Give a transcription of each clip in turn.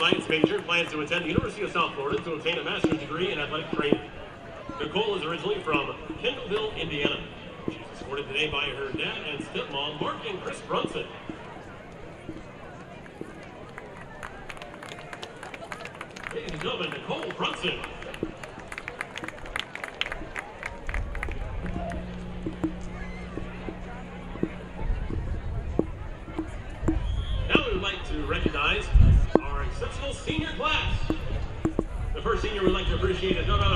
science major, plans to attend the University of South Florida to obtain a master's degree in athletic training. Nicole is originally from Kendallville, Indiana. She's escorted today by her dad and stepmom, Mark and Chris Brunson. Ladies and gentlemen, Nicole Brunson. machine No, not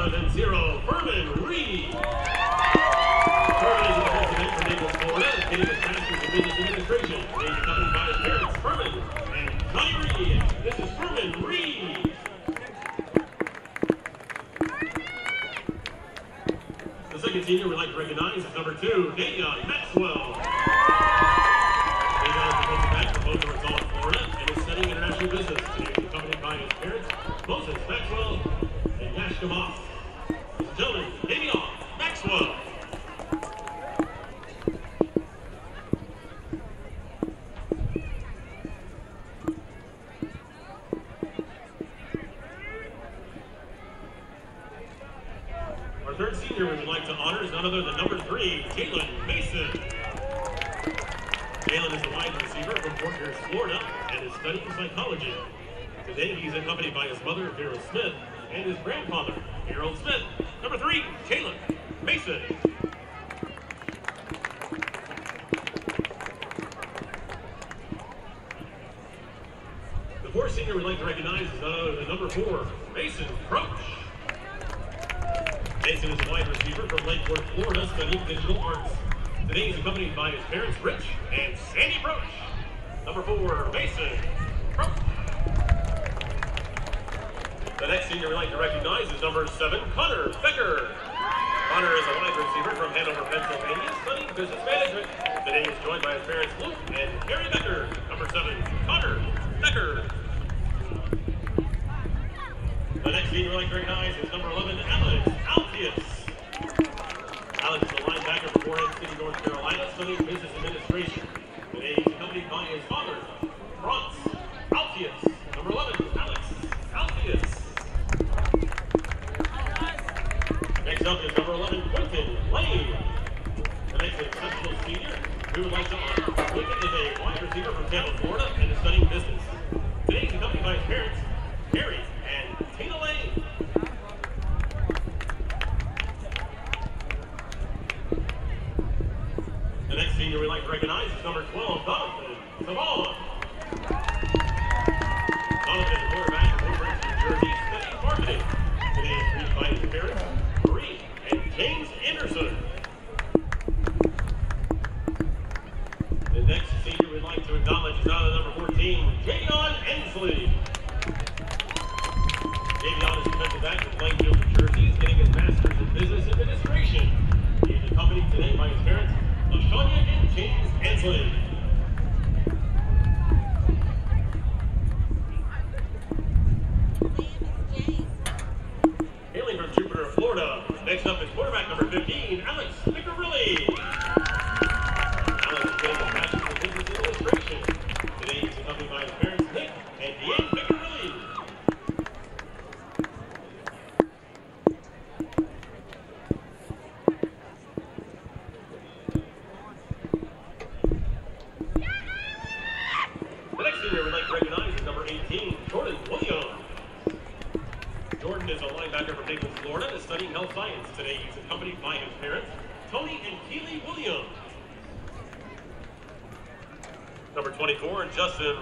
justice.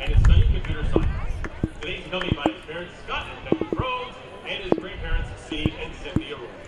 and is studying computer science. He's dummy by his parents, Scott and Becky Rhodes, and his grandparents, Steve and Cynthia Rhodes.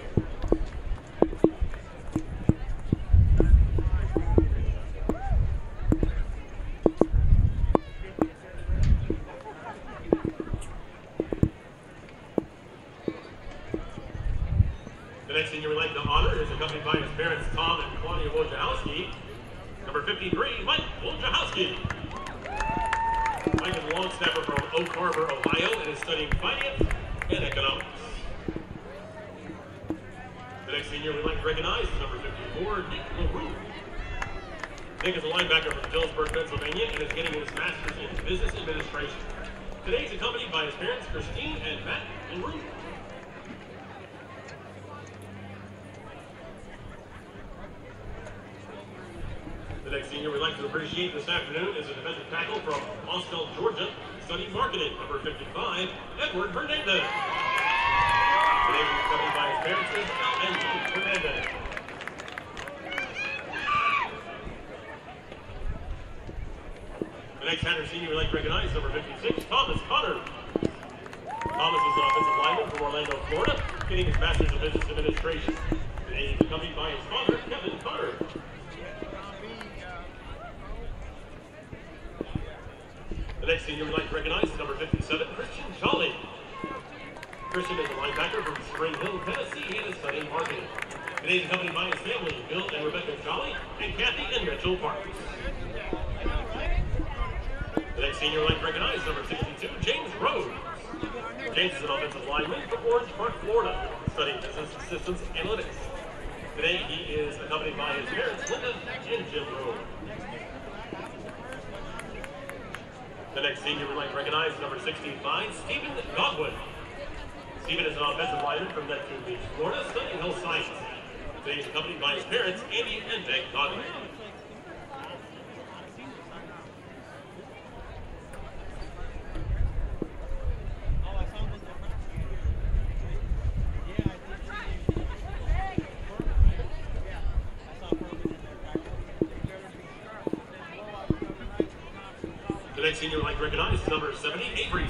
senior like recognized, number 70, Avery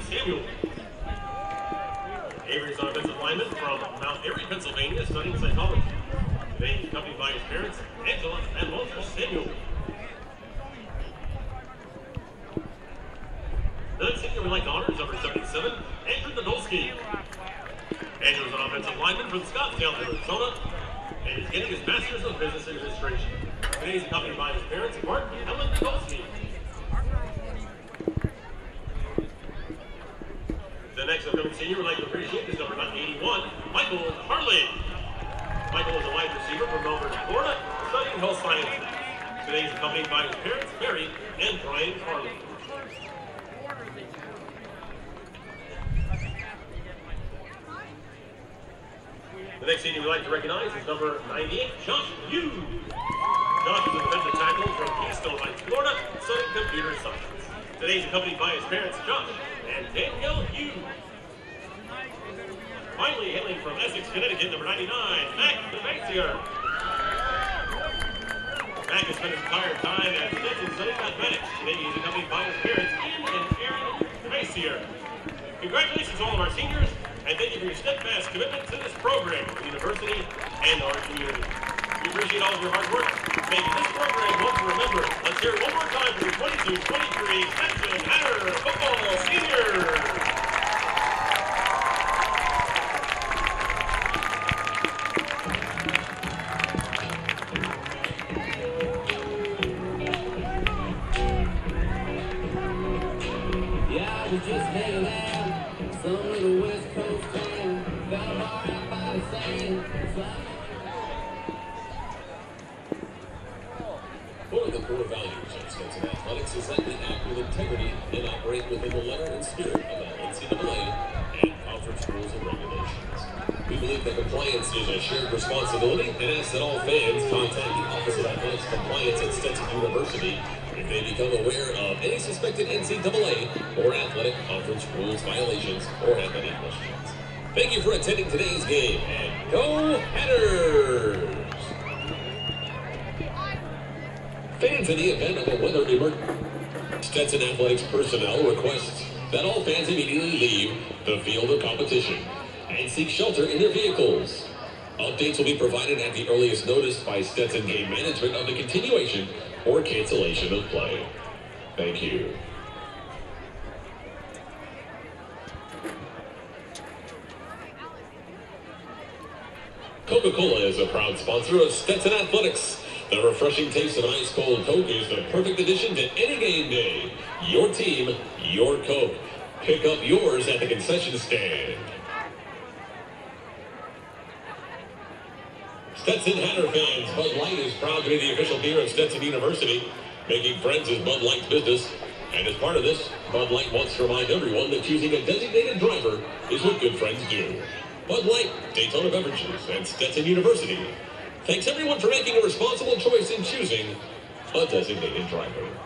the earliest notice by Stetson game management of the continuation or cancellation of play. Thank you. Coca-Cola is a proud sponsor of Stetson Athletics. The refreshing taste of ice cold Coke is the perfect addition to any game day. Your team, your Coke. Pick up yours at the concession stand. Stetson Hatter fans, Bud Light is proud to be the official beer of Stetson University. Making friends is Bud Light's business. And as part of this, Bud Light wants to remind everyone that choosing a designated driver is what good friends do. Bud Light, Daytona Beverages, and Stetson University. Thanks everyone for making a responsible choice in choosing a designated driver.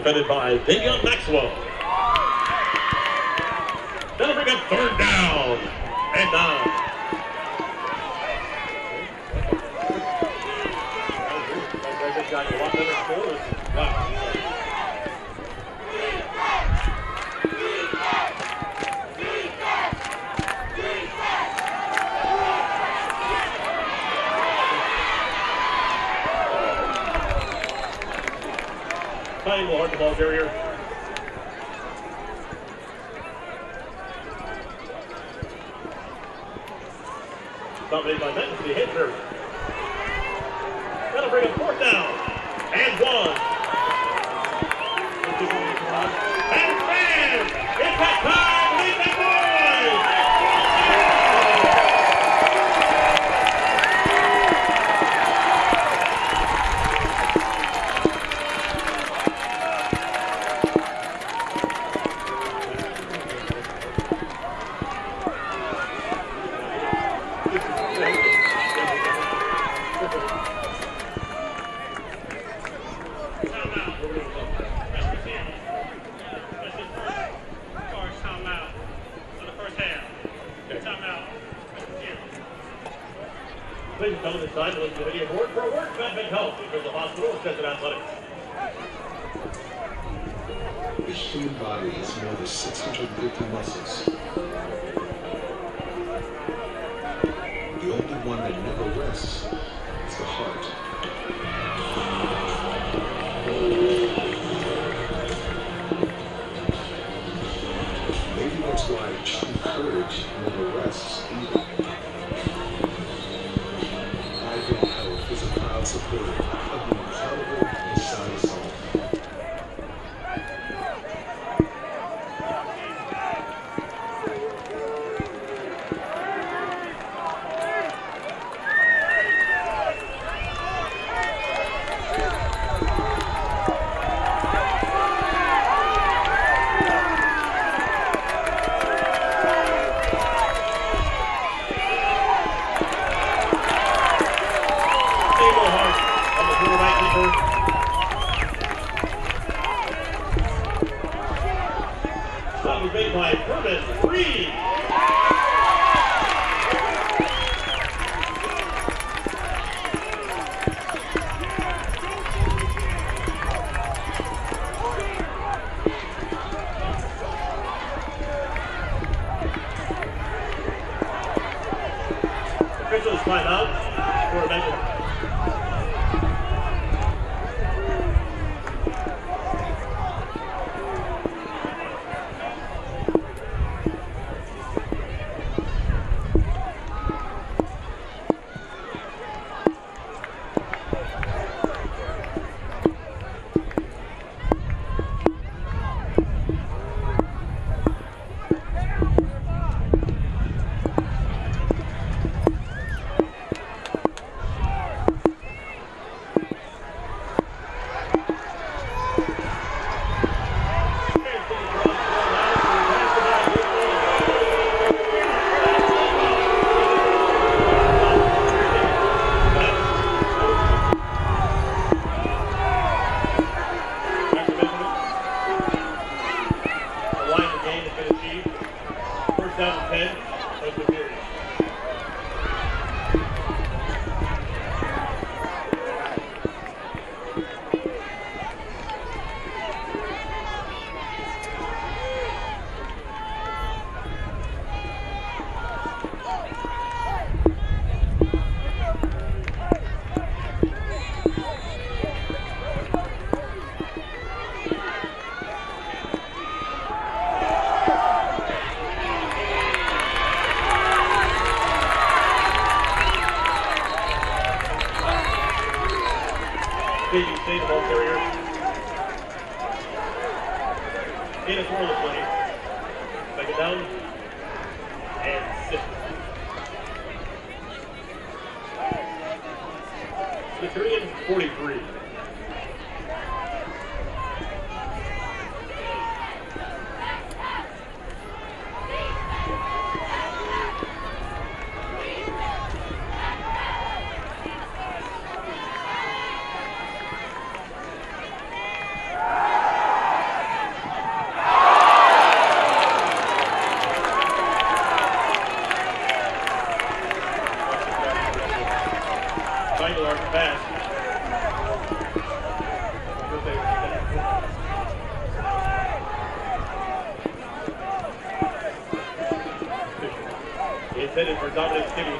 defended by Davion Maxwell. The sign to the video board for a Health, because the hospital is. The human body has more than 650 muscles. The only one that never rests is the heart. Dominic Skinny.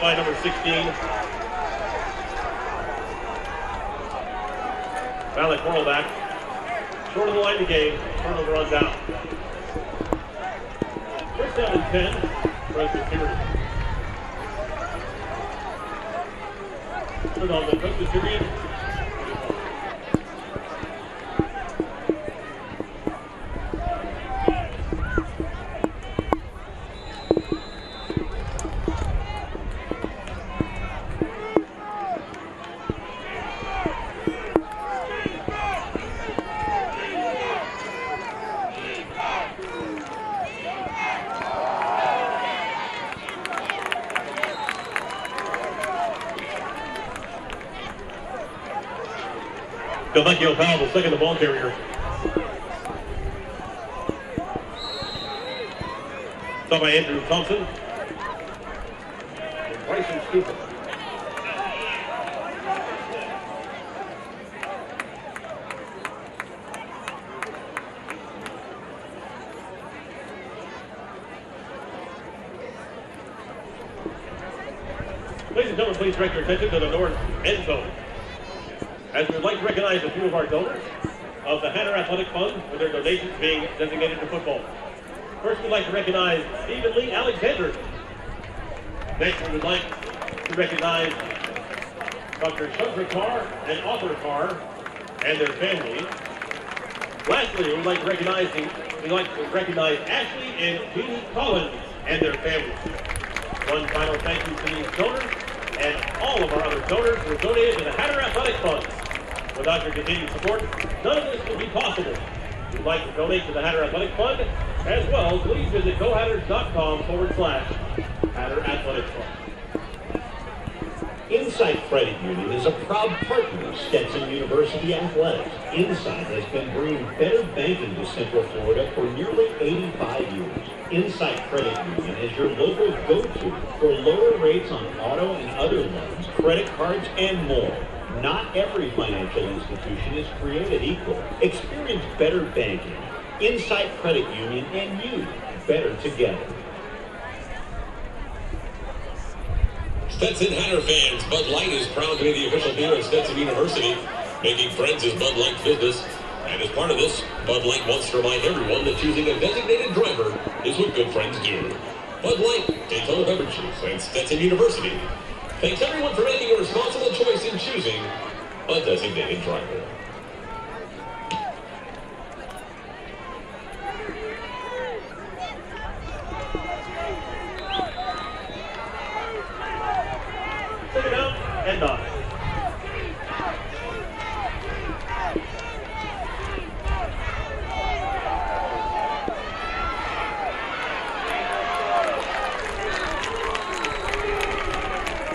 By number 16. Valley quarterback. Short of the line of the game. Turnover on down. First down and 10. Presbyterian. Third on the Presbyterian. Delvecchio Powell, the second the ball carrier. Stop by Andrew Thompson. And Bryson Cooper. Ladies and gentlemen, please direct your attention to the north end zone. As we'd like to recognize a few of our donors of the Hatter Athletic Fund for their donations being designated to football. First, we'd like to recognize Stephen Lee Alexander. Next, we would like to recognize Dr. Chandra Carr and Arthur Carr and their families. Lastly, we'd like to recognize the, we'd like to recognize Ashley and Jeannie Collins and their families. One final thank you to these donors and all of our other donors who donated to the Hatter Athletic Fund. Without your continued support, none of this would be possible. If you'd like to donate to the Hatter Athletic Fund as well, please visit gohatters.com forward slash Hatter Athletic Fund. Insight Credit Union is a proud partner of Stetson University Athletics. Insight has been bringing better banking to Central Florida for nearly 85 years. Insight Credit Union is your local go-to for lower rates on auto and other loans, credit cards, and more. Not every financial institution is created equal. Experience better banking. Insight Credit Union and you better together. Stetson Hatter fans, Bud Light is proud to be the official beer of Stetson University. Making friends is Bud Light's business. And as part of this, Bud Light wants to remind everyone that choosing a designated driver is what good friends do. Bud Light, Daytona Beverages, and Stetson University. Thanks everyone for making a responsible choice in choosing a designated driver. Second down and nine.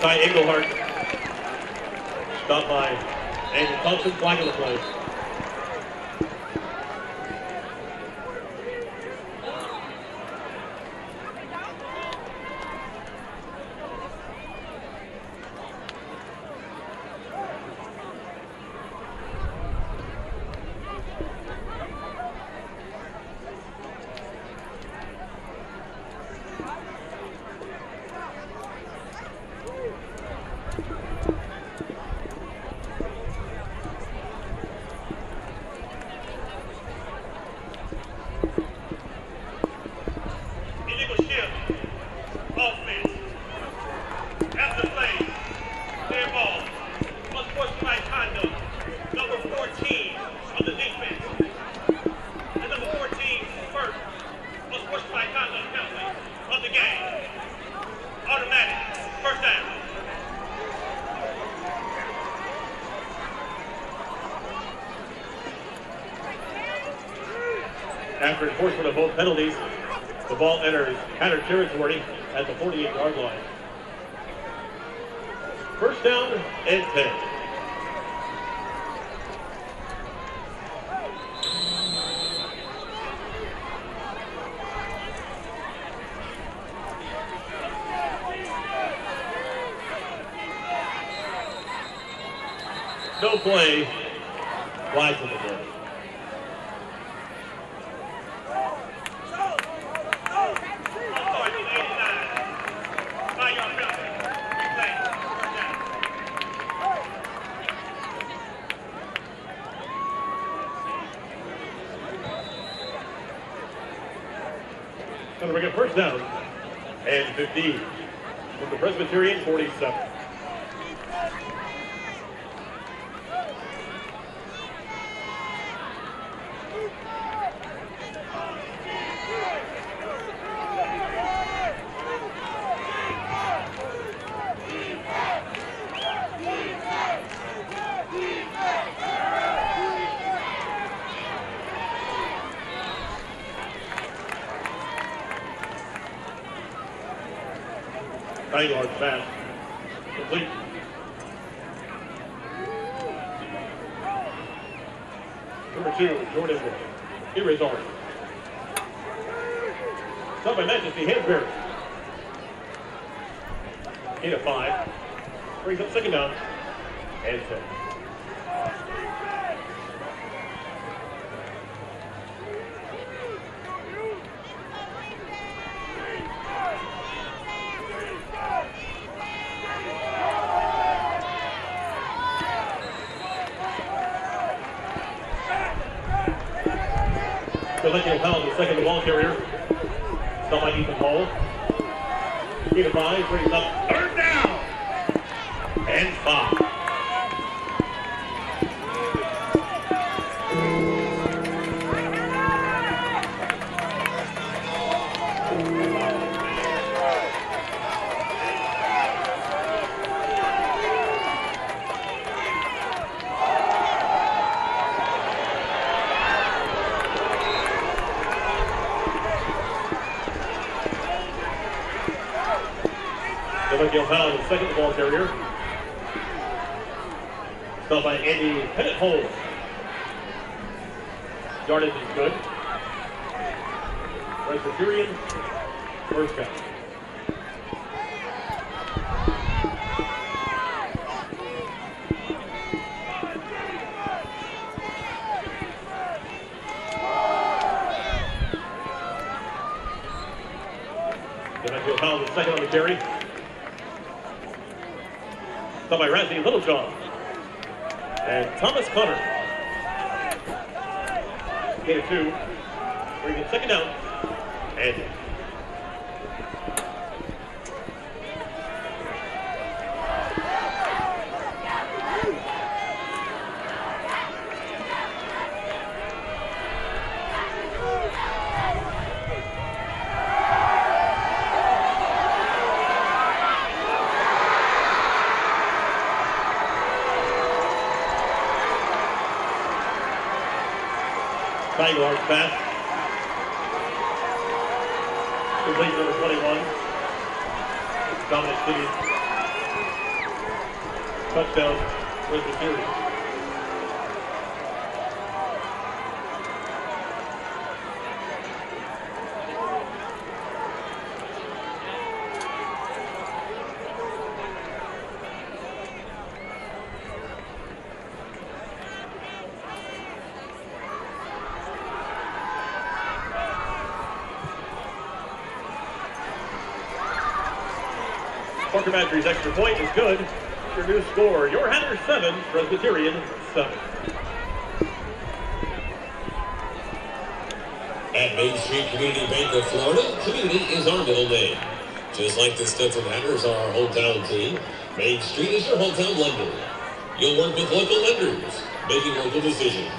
Ty Engelhardt. Stopped by Andrew Thompson, flag of the play. illegal shift, offense. After play, clear ball, unsportsmanlike conduct, number 14 of the defense. And number 14, first, unsportsmanlike conduct penalty of the game. Automatic, first down. After enforcement of both penalties, the ball enters Hatter territory at the 48-yard line. First down and 10. No play. Flag to the play. Authority 89. Five-yard penalty. Replay, first down. Going to bring it first down and 15 from the Presbyterian 47. Nine yard pass. Complete. number two, Jordan Irizarry. Stop by Majesty Hansberry. Eight of five. Brings up second down Collecting a foul, the second ball carrier. Stop by Ethan Hall. Of five, brings up third down and five. The second ball carrier. Stop by Andy Pettit Hole. Yardage is good. Presbyterian, first down. Dimensional foul, the second on the carry. Stop by Razzie Littlejohn. And Thomas Connor. Gain of two. Brings it second down. And triangle arch pass. Complete number 21. Dominic City. Touchdown, Presbyterian. Parker extra point is good. Your new score, your Hatters 7, Presbyterian 7. At Main Street Community Bank of Florida, community is our middle name. Just like the Stetson Hatters are our hometown team, Main Street is your hometown lender. You'll work with local lenders, making local decisions.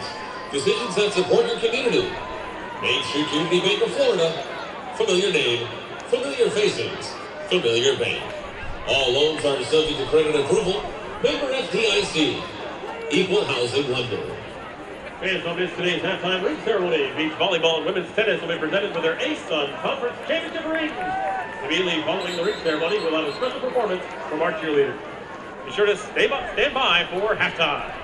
Decisions that support your community. Main Street Community Bank of Florida. Familiar name, familiar faces, familiar bank. Are subject to credit approval. Member FDIC. Equal housing lender. Fans don't miss today's halftime ring ceremony. Beach volleyball and women's tennis will be presented with their ASUN Conference Championship rings. Immediately following the ring ceremony, we'll have a special performance from our cheerleaders. Be sure to stay by, stand by for halftime.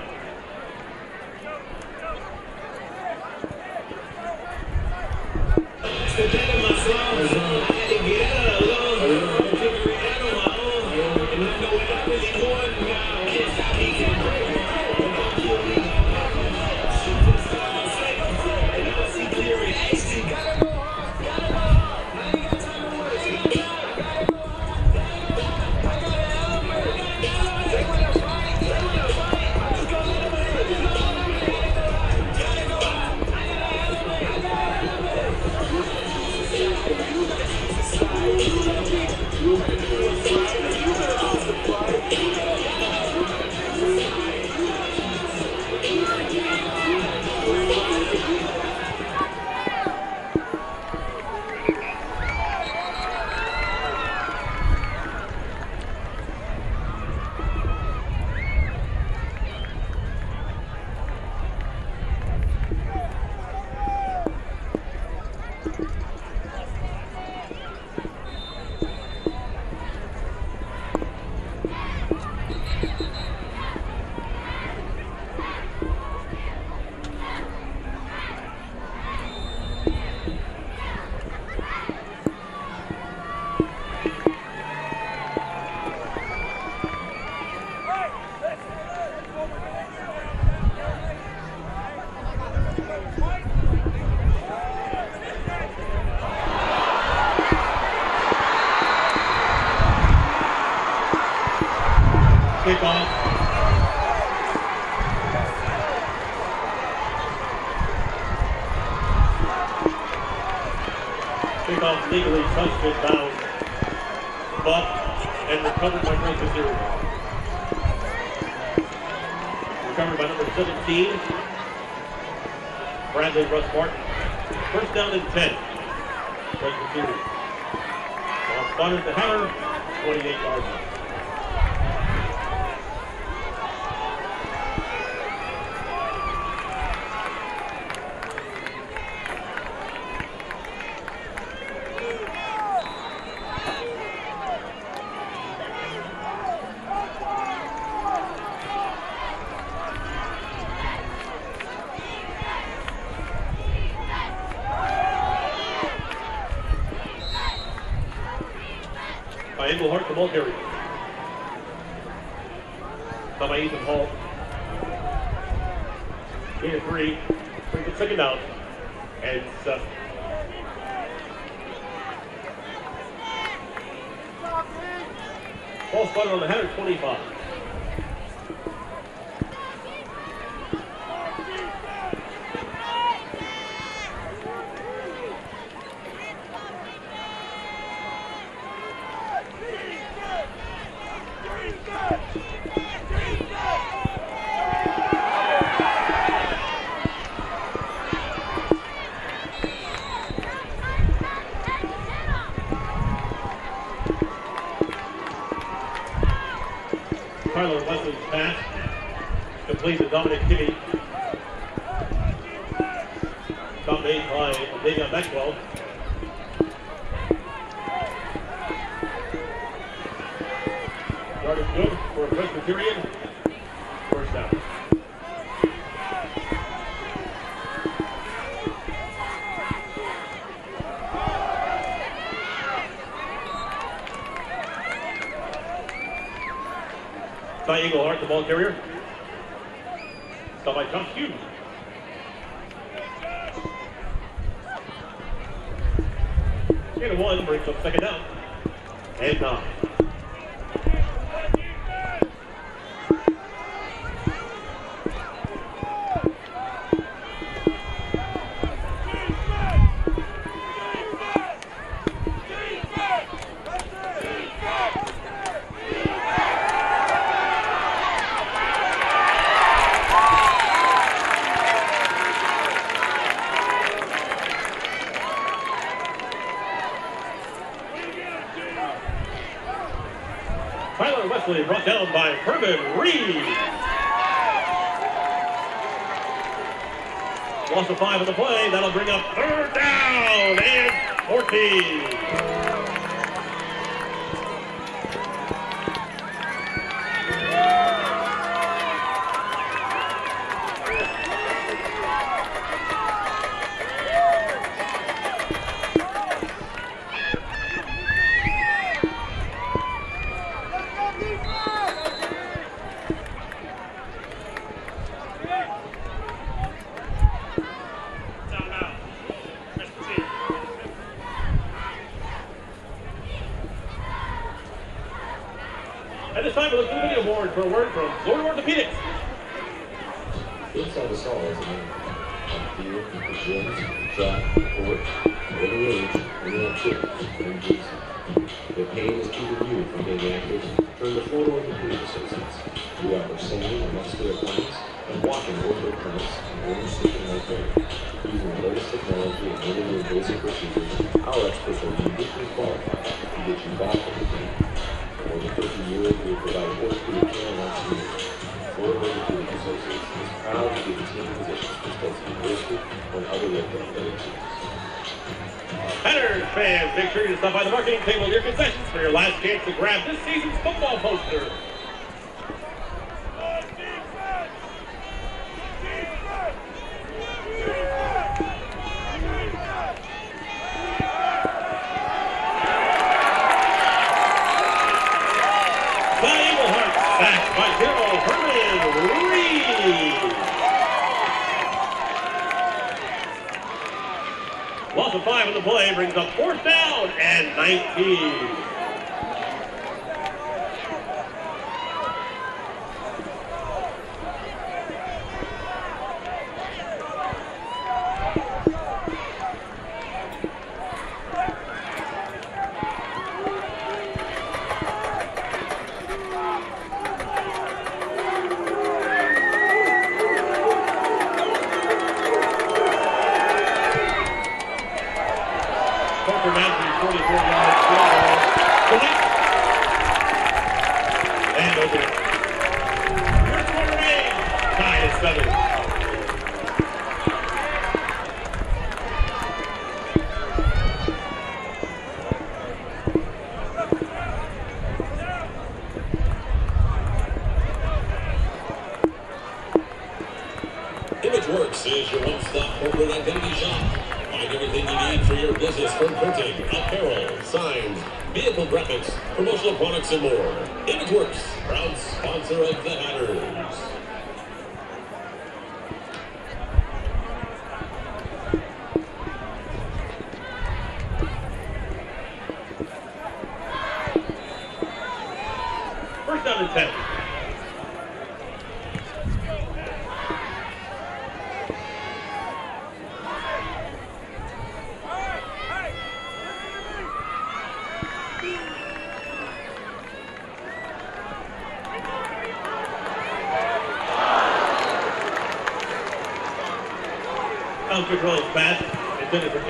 By Reed. Lost a five on the play.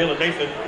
Killer Nathan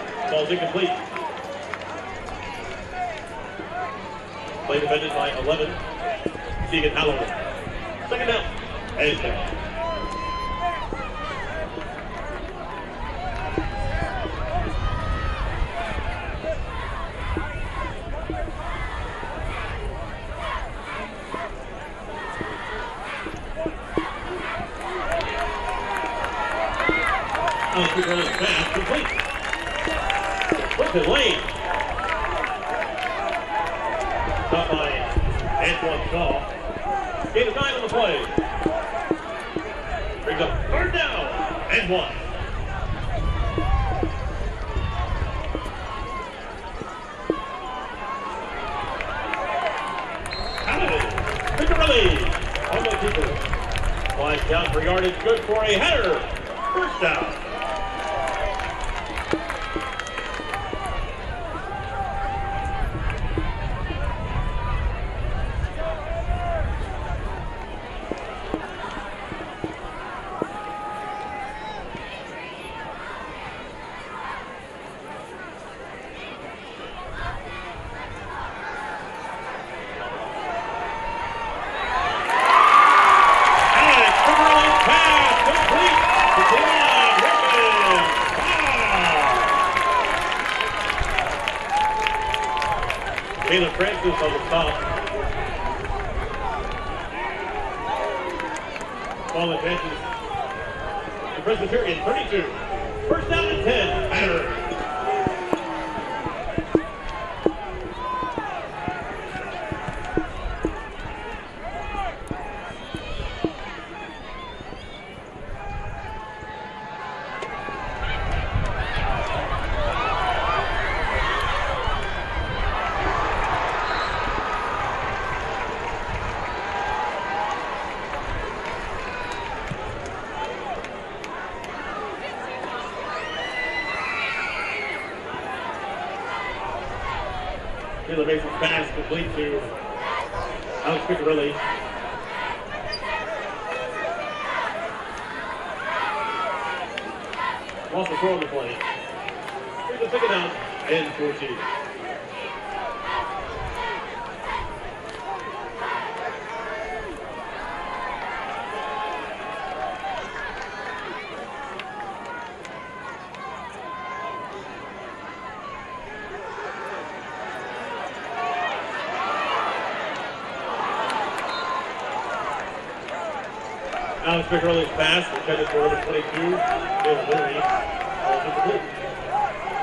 quick early pass. The is for number 22. Is Louis.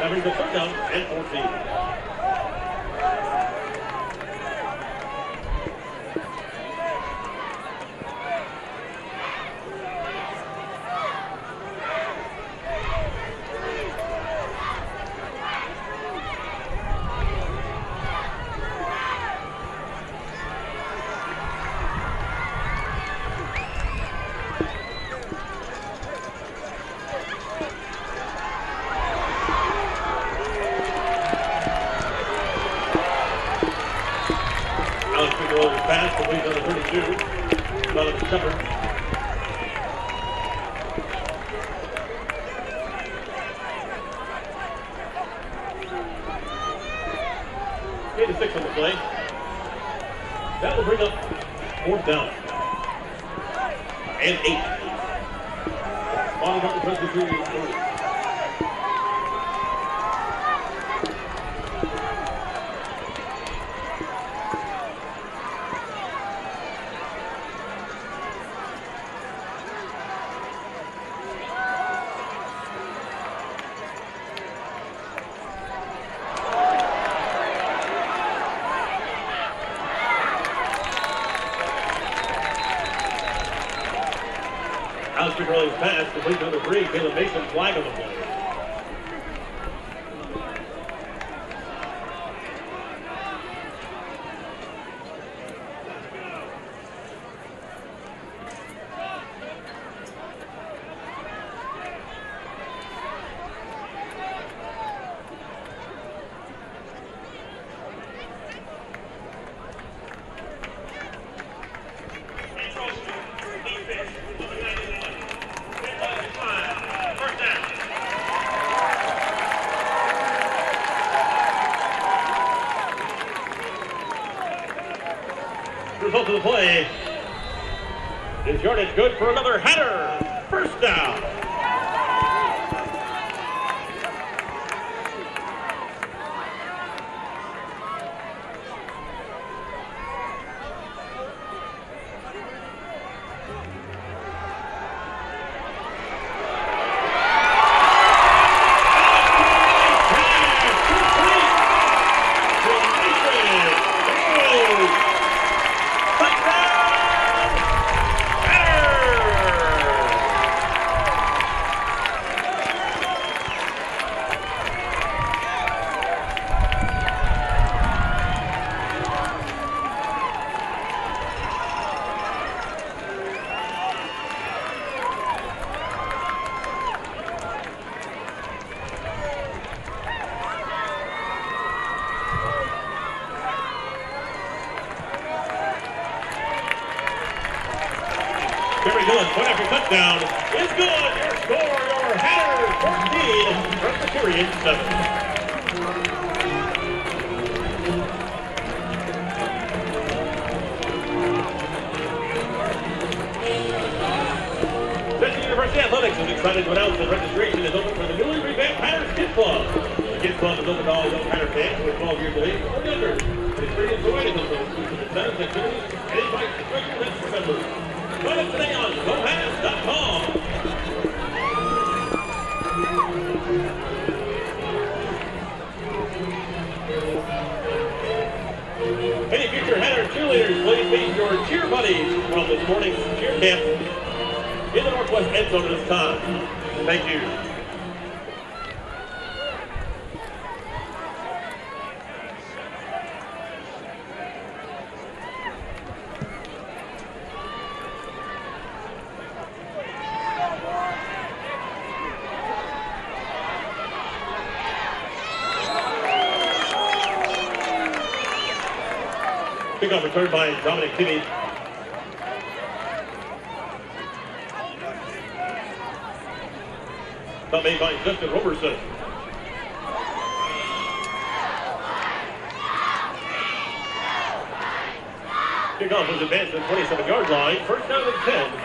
Number the third down and 14. returned by Dominic Timmy. Not made by Justin Robertson. Kickoff was advanced to the 27-yard line. First down and 10.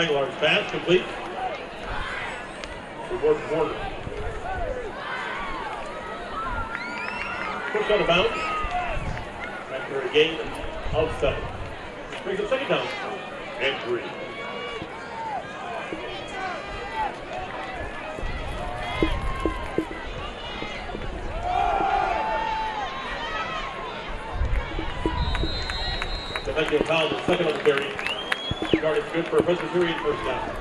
Langlar's pass complete Reward Ward Warner. Push out of bounds after a gain of seven. Brings up second down. Good for a Presbyterian first down.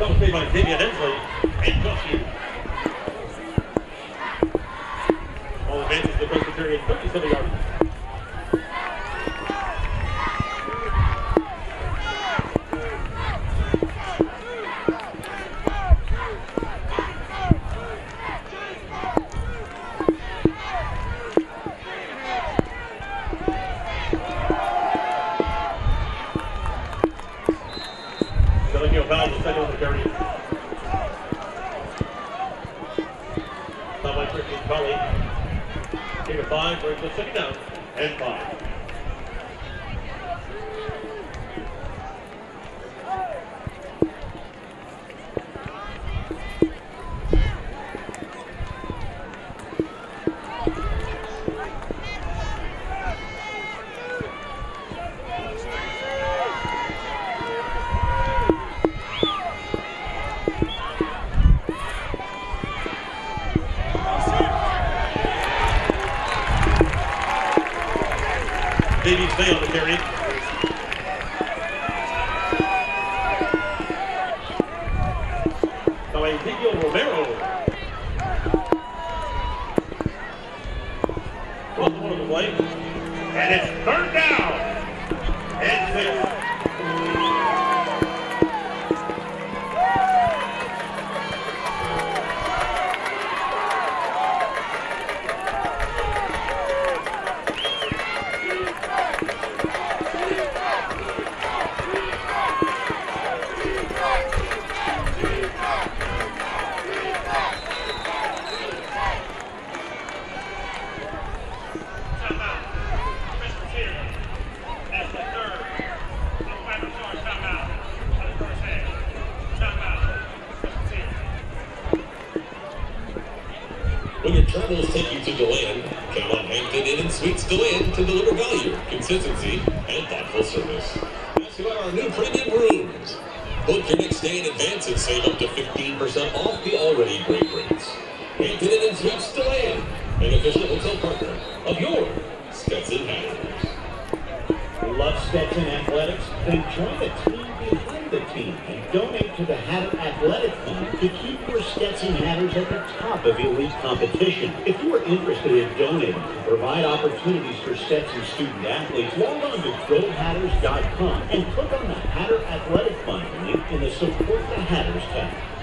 That was made by Damian Enzo. Consistency, and thoughtful service. Ask about our new premium rooms. Book your next stay in advance and save up to 15% off the already great rates. Hampton Inn and Suites DeLand, an official hotel partner of your Stetson Hatters. Love Stetson Athletics? Then join the team behind the team and donate to the Hatter Athletic Fund to keep your Stetson Hatters at the top of elite competition. If you are interested in donating provide opportunities for Stetson student athletes, log on to gohatters.com and click on the Hatter Athletic Fund link in the Support the Hatters tab.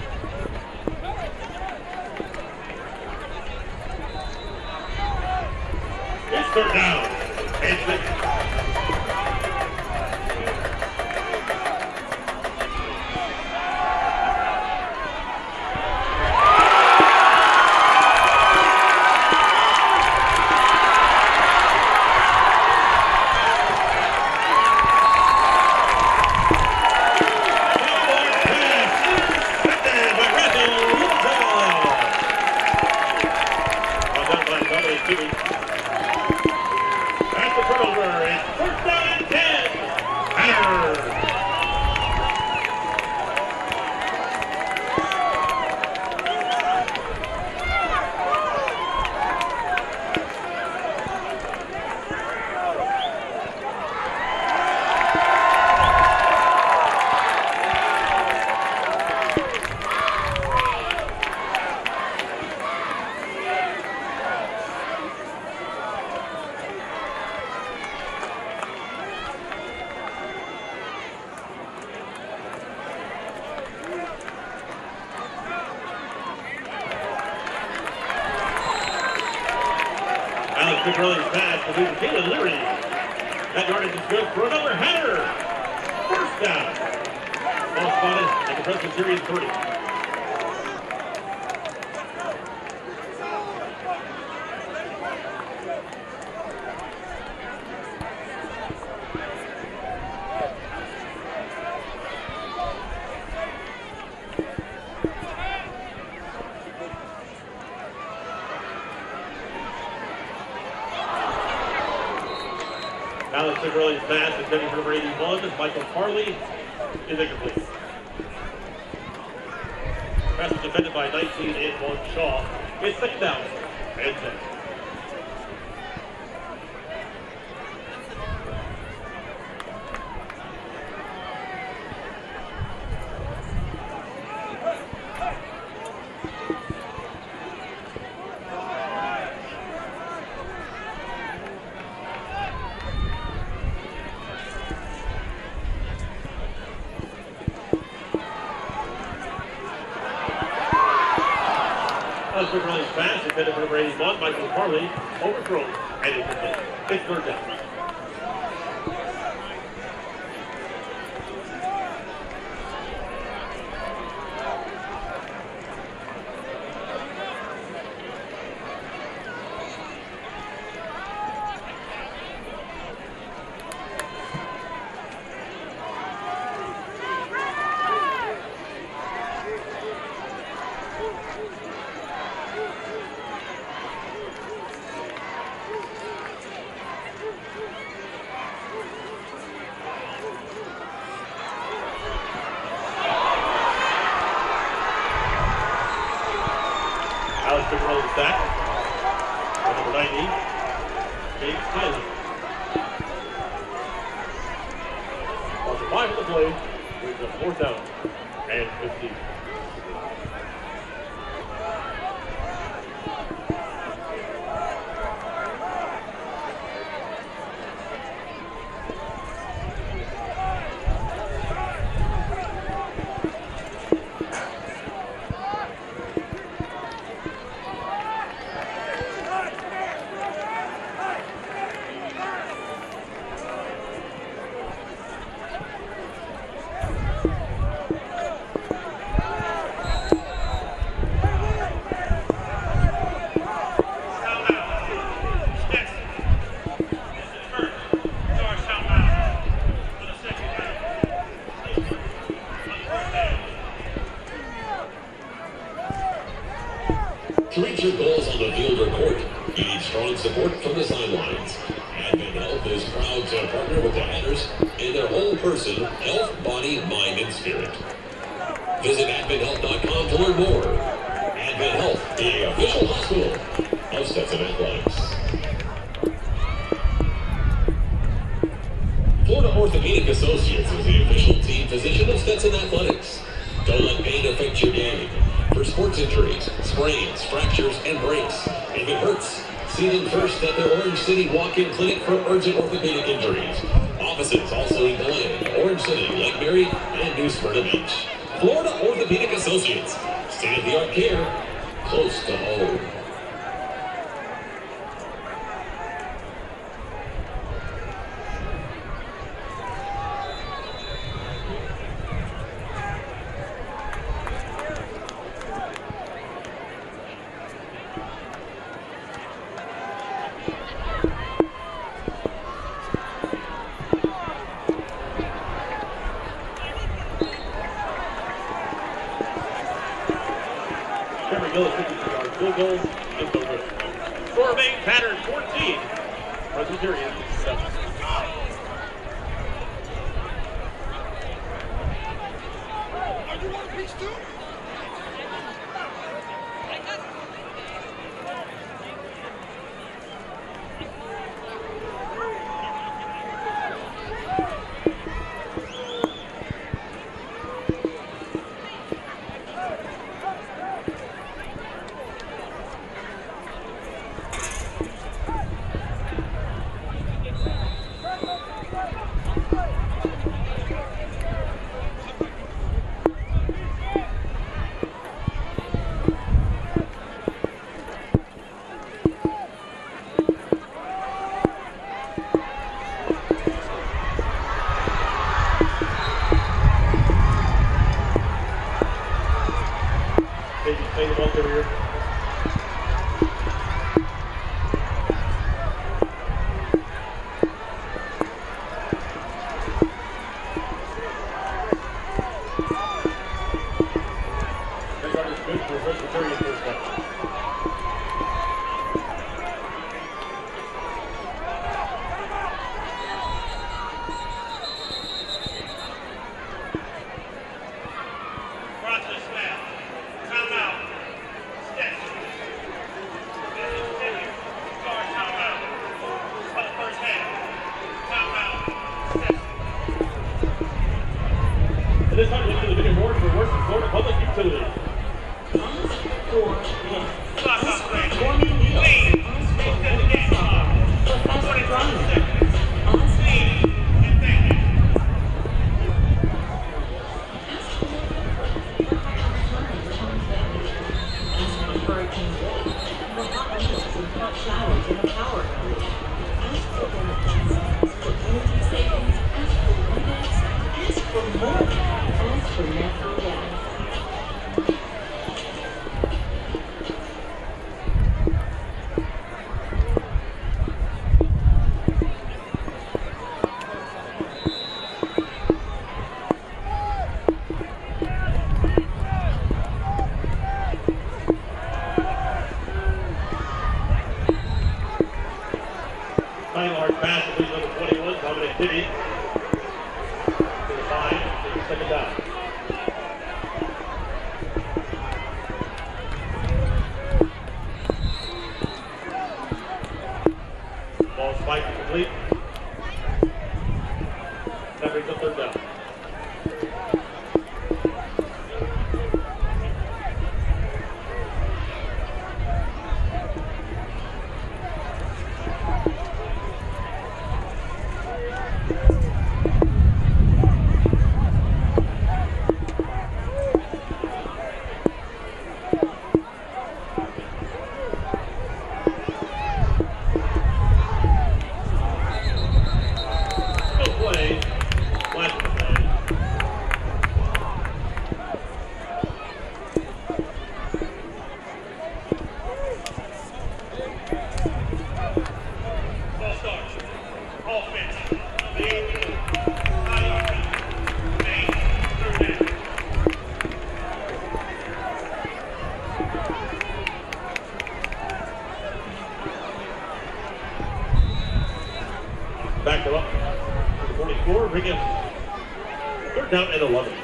Down and 11.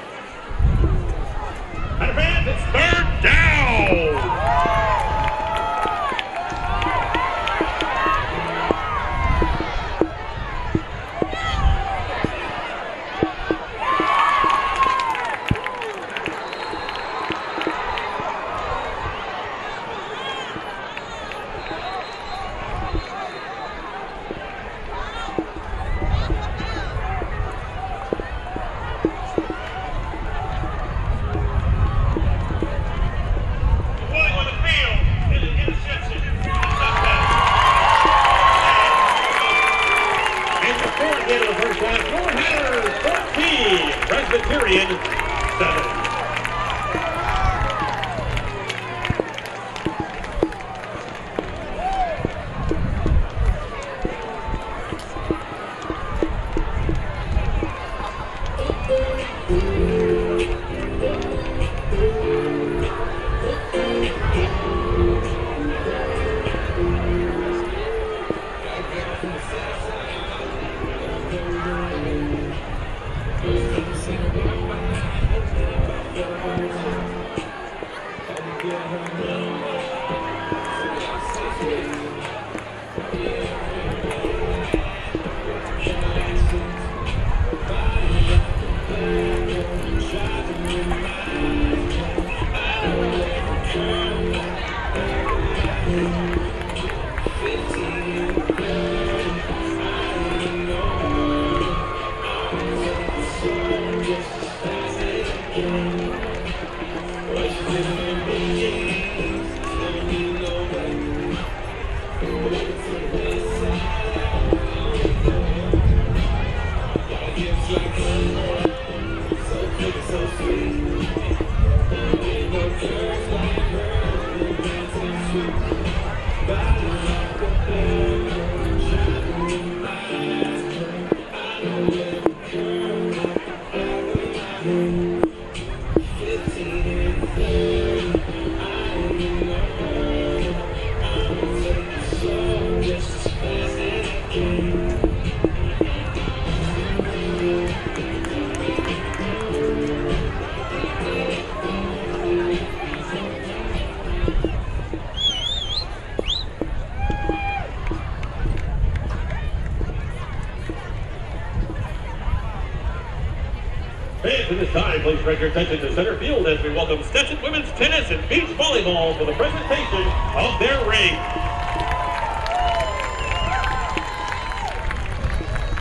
Time, please direct your attention to center field as we welcome Stetson Women's Tennis and Beach Volleyball for the presentation of their ring.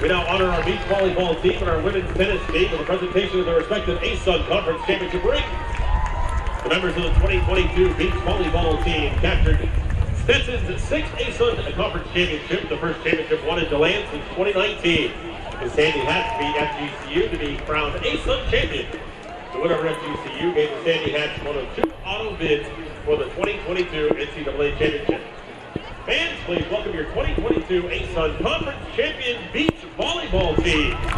We now honor our beach volleyball team and our women's tennis team with the presentation of their respective ASUN Conference Championship ring. The members of the 2022 beach volleyball team captured Stetson's sixth ASUN Conference Championship, the first championship won in DeLand since 2019. And Sandy Hatch beat FGCU to be crowned ASUN champion. The winner of gave the Sandy Hatch one of two auto bids for the 2022 NCAA championship. Fans, please welcome your 2022 ASUN Conference champion beach volleyball team.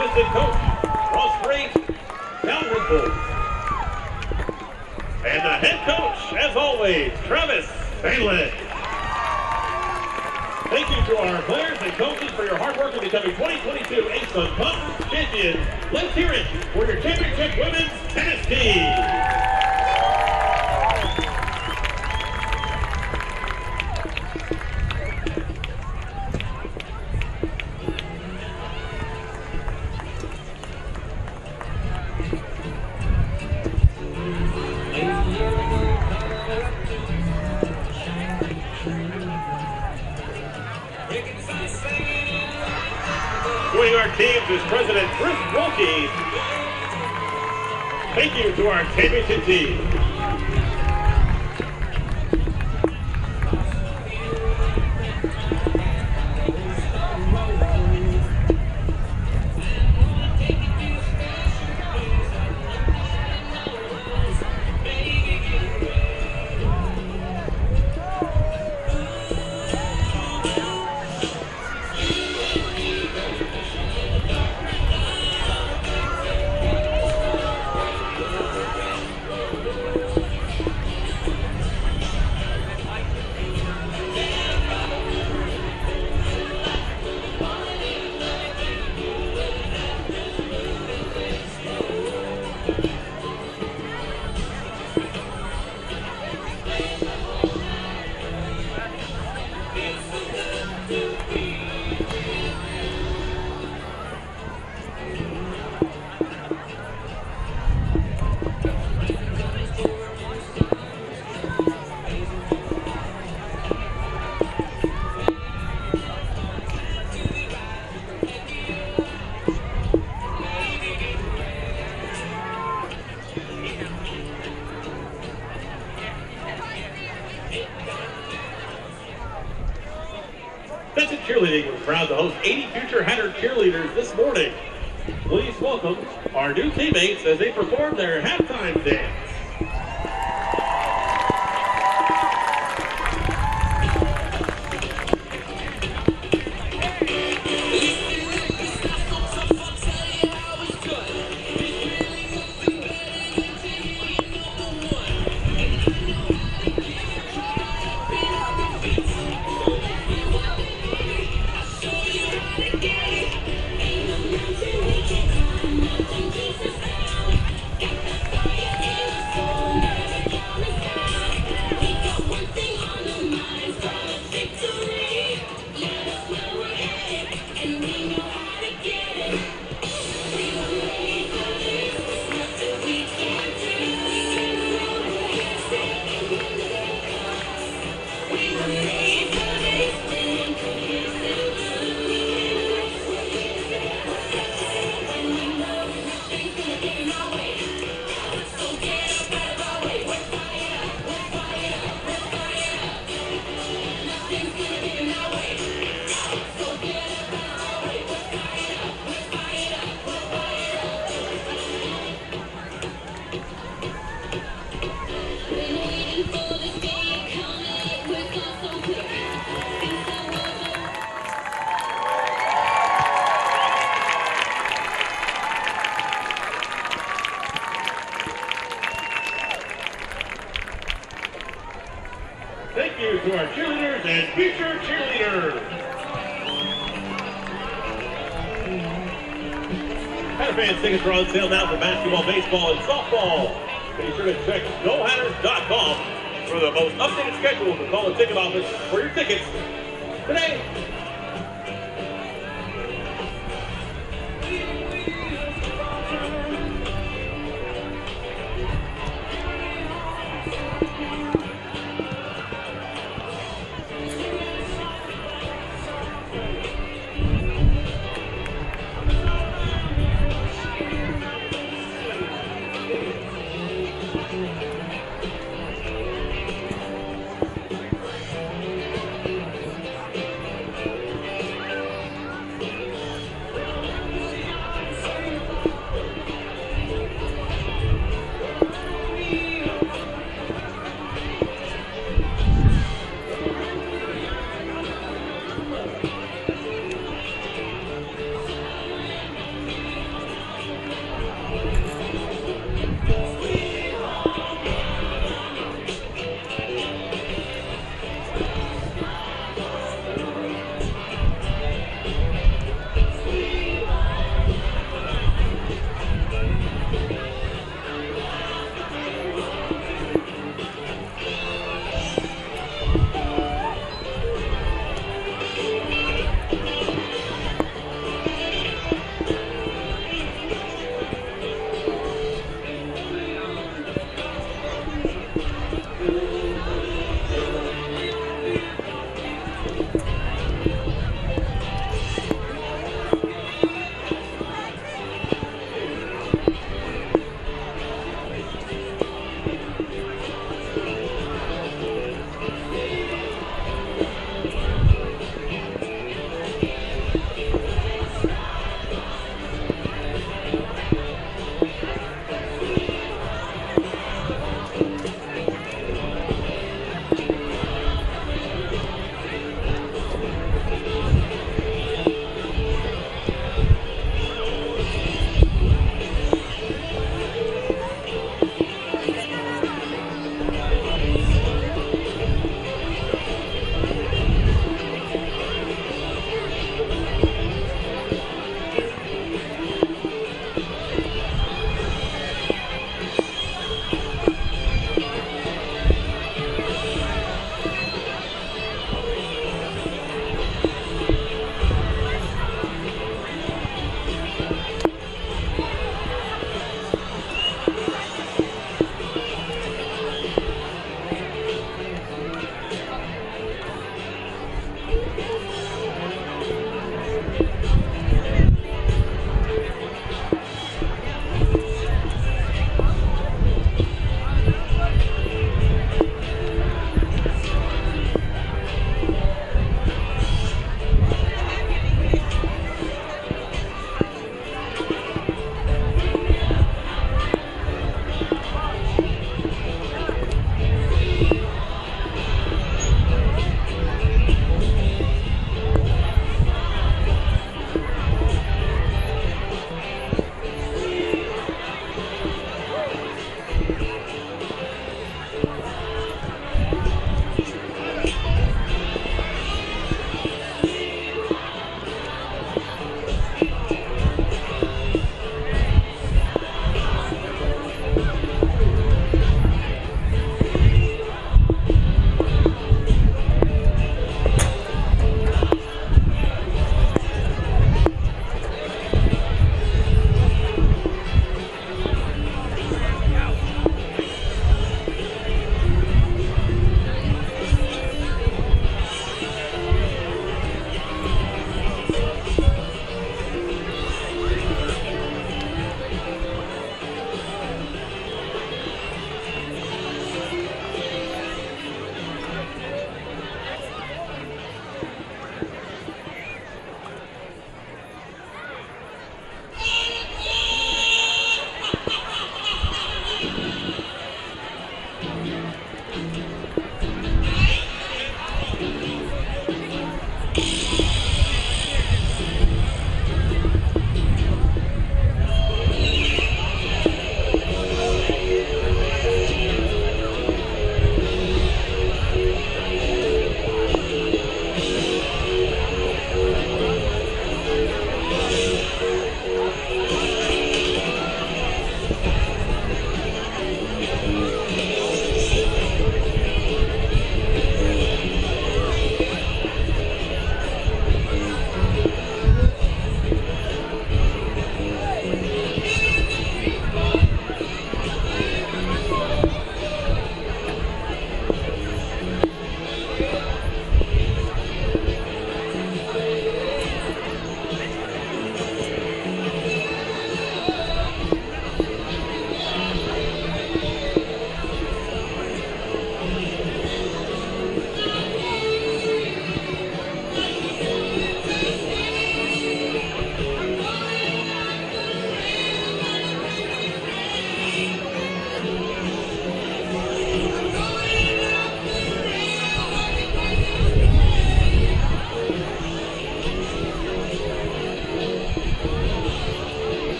assistant coach, Ross Brink, Dalrymple. And the head coach, as always, Travis Bailey. Thank you to our players and coaches for your hard work in becoming 2022 Ace Cup champions. Let's hear it for your championship women's tennis team. teammates as they perform their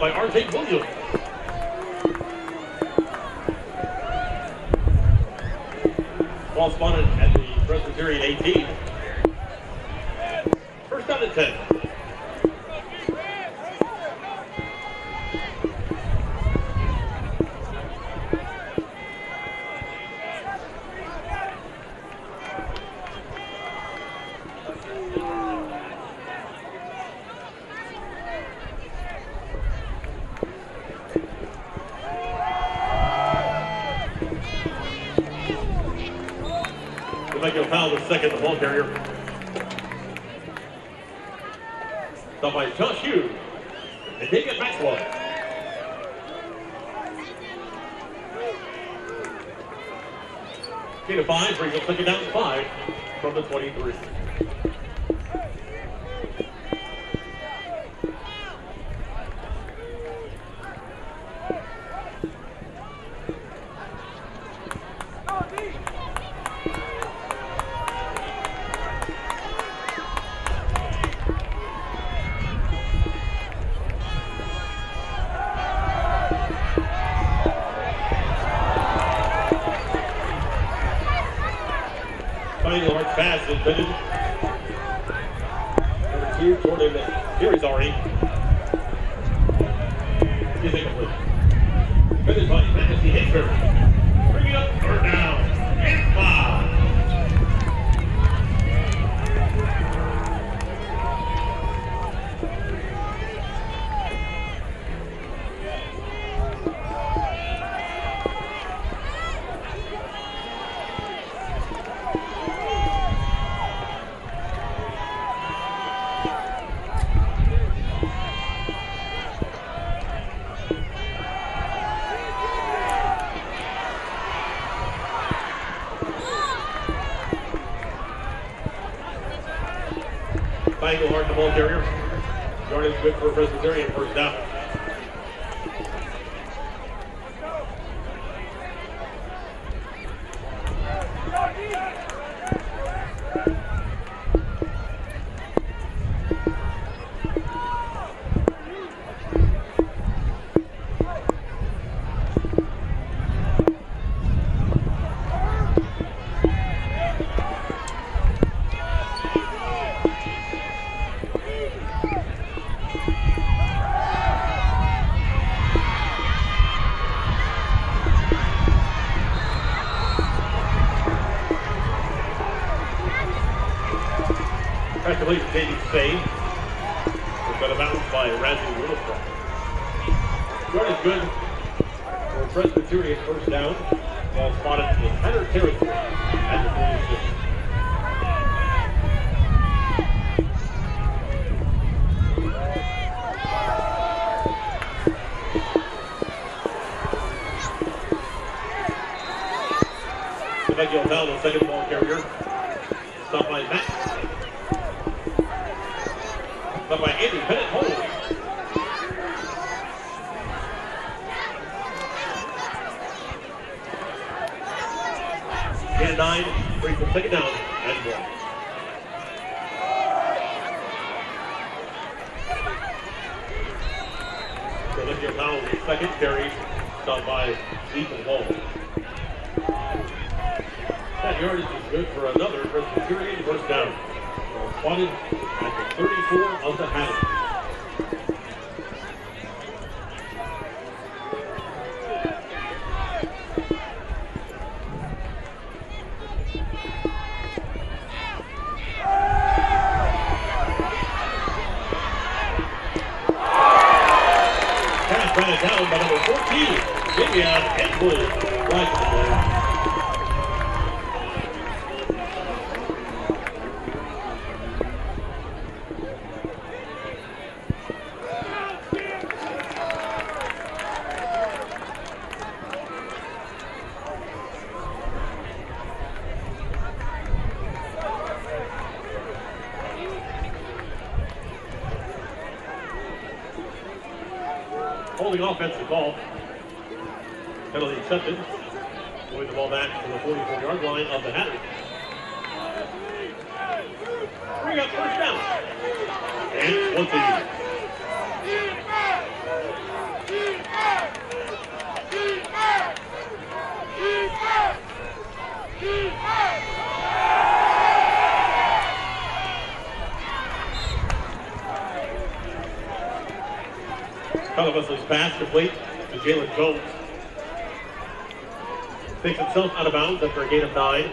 by R.J. Williams. Second, the ball carrier. Stop by Josh ball carrier. Yardage good for Presbyterian, first down. Practically Katie saved. Was got a bounce by Razzie Wilson. Yardage good for Presbyterian first down. Ball spotted in Hatter territory at the 46. Rebecca Bell, the second ball carrier. Stopped by Matt. Stopped by Andy Bennett Hole. Gain of nine, brings the second down and one. Olivia Powell, second carry, stopped by Ethan Hall. That yardage is good for another Presbyterian first down. Spotted at the 34 of the Hatter. The at for of nine.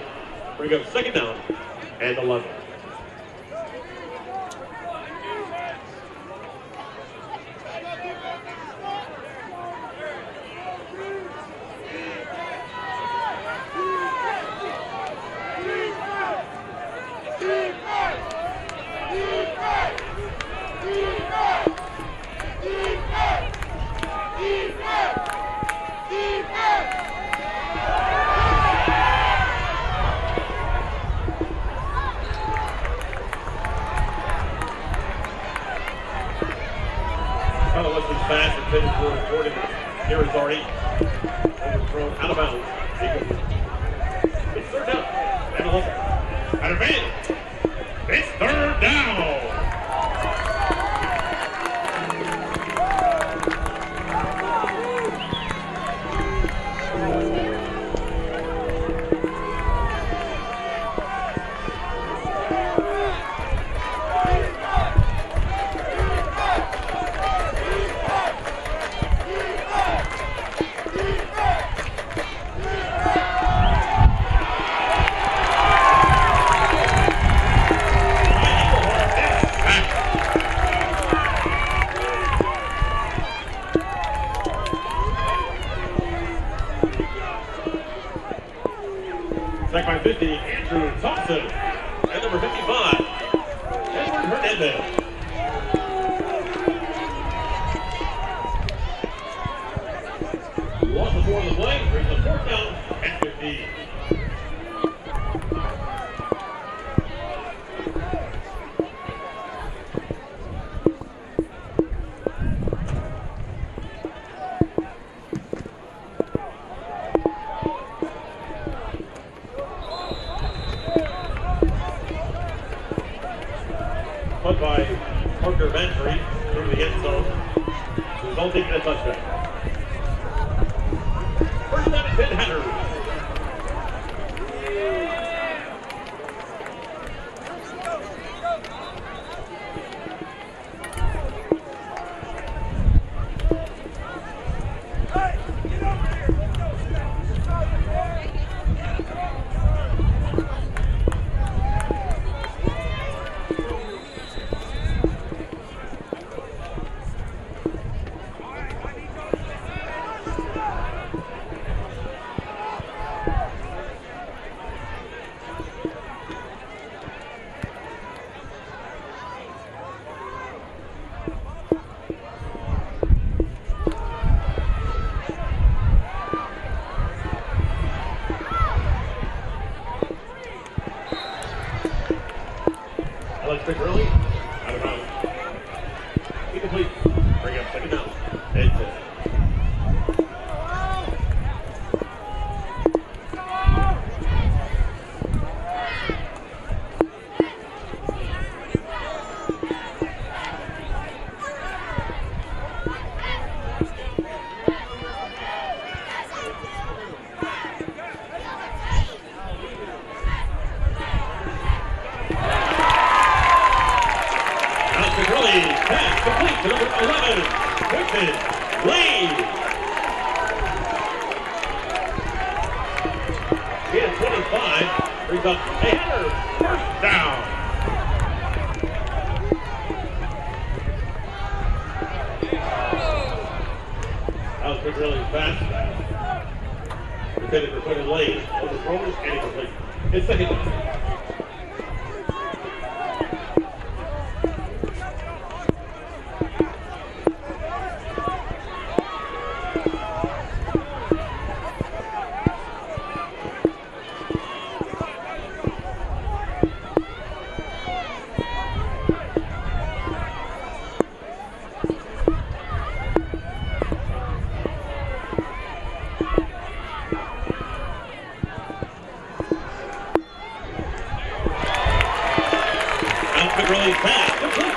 really fast. The quick.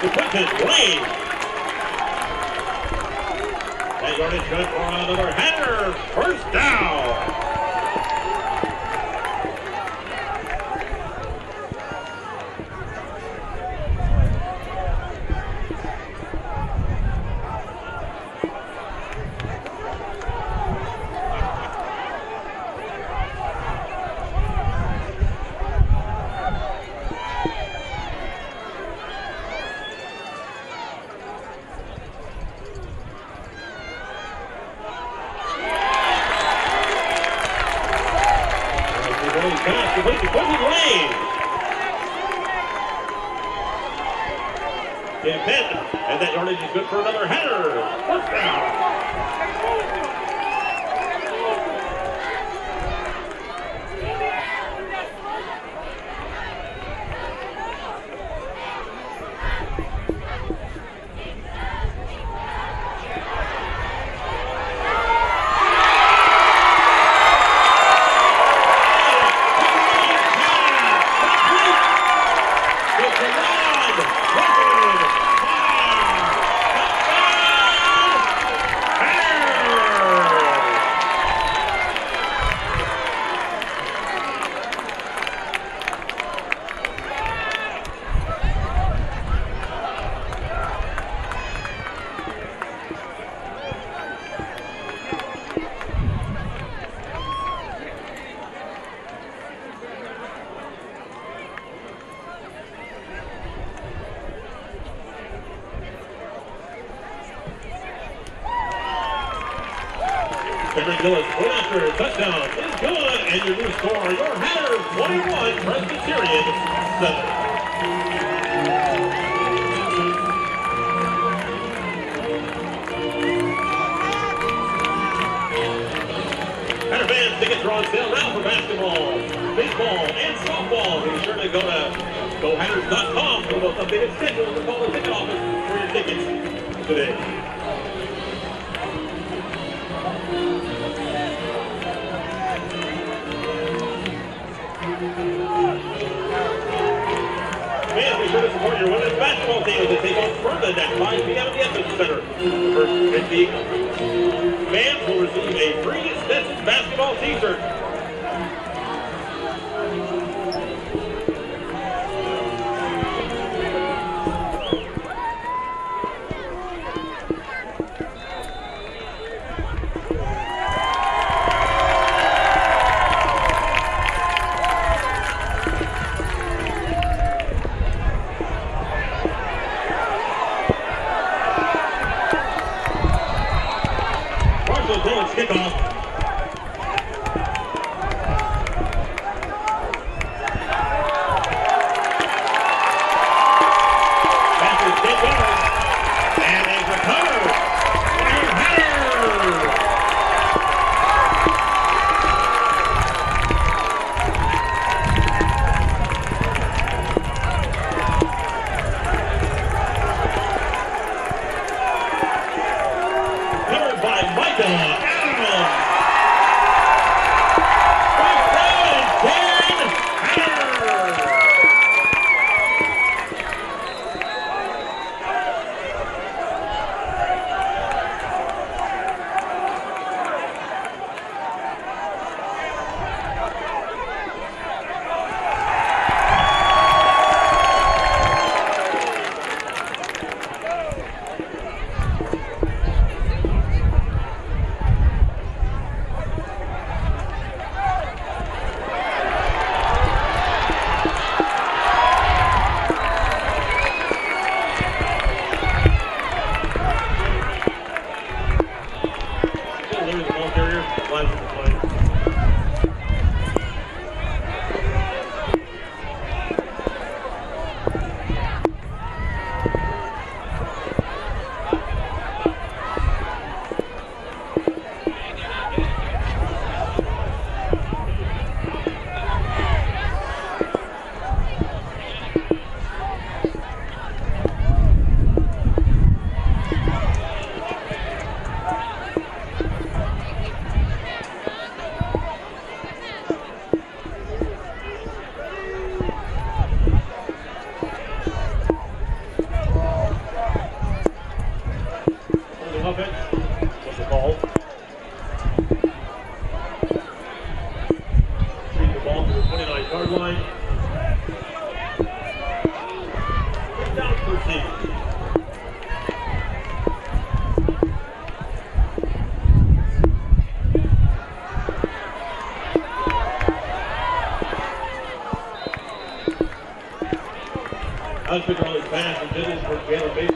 Good quick Blaine. That yardage good for another Hatter. First down. Jalen Basin.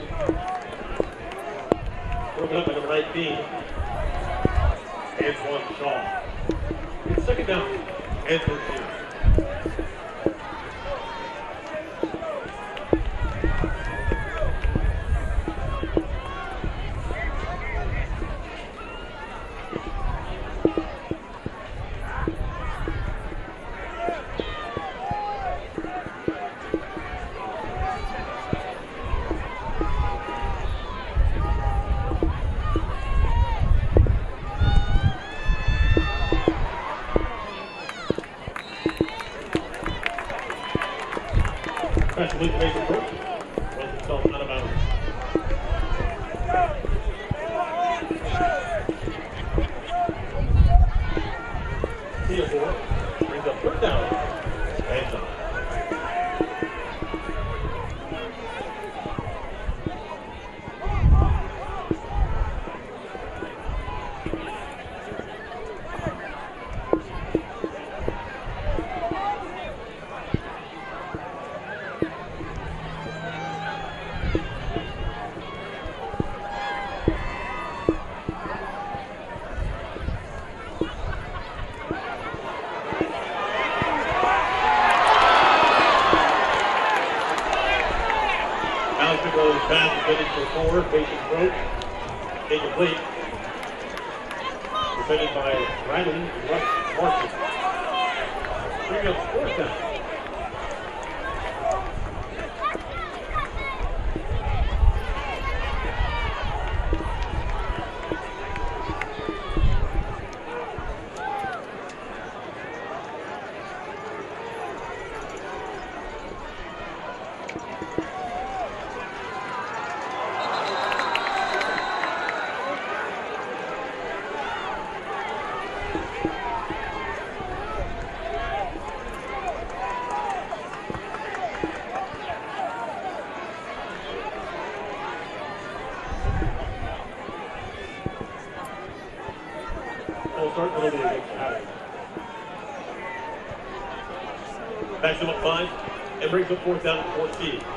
2014.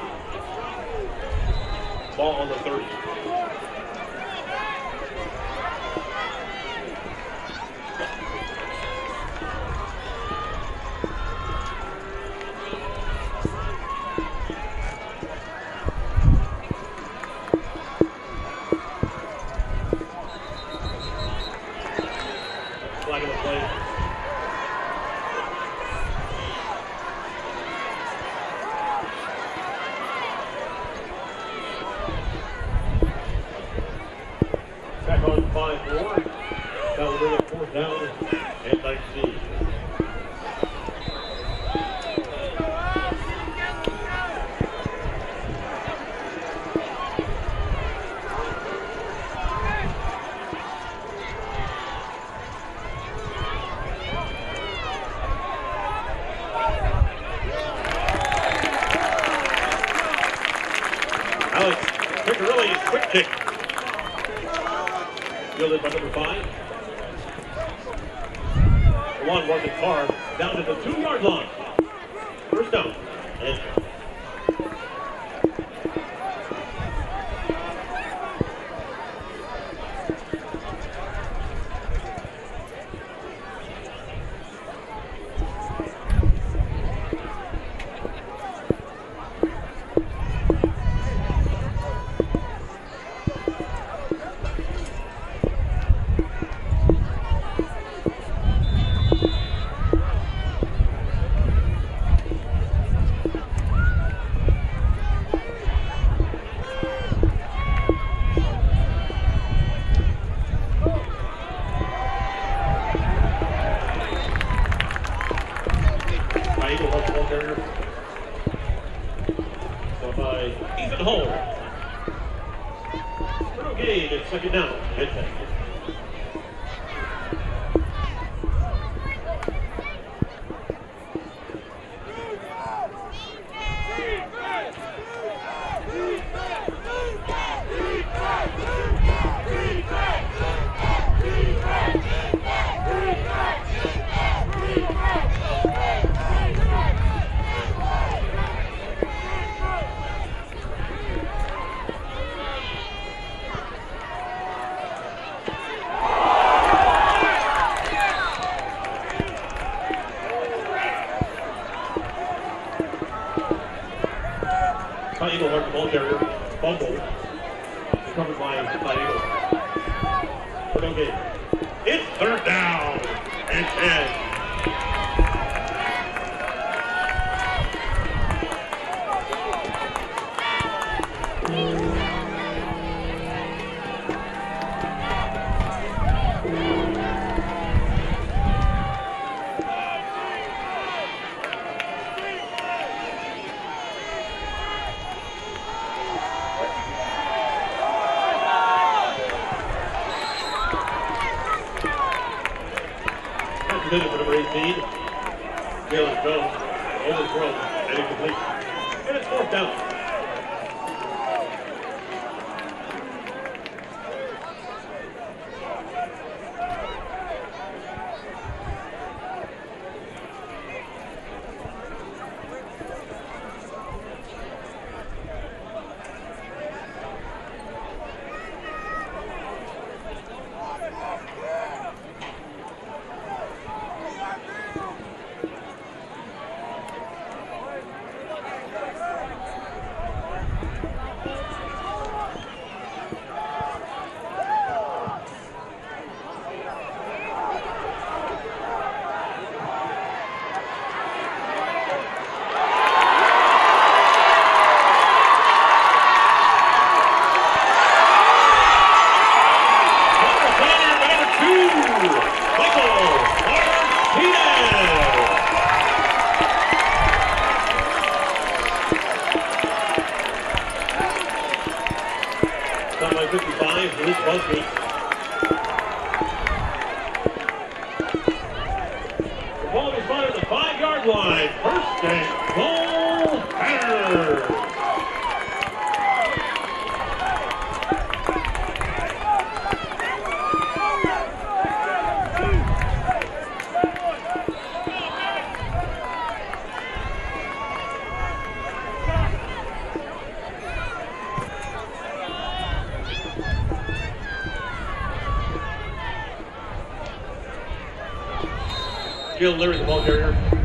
Jill Leary, the ball carrier.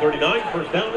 39, first down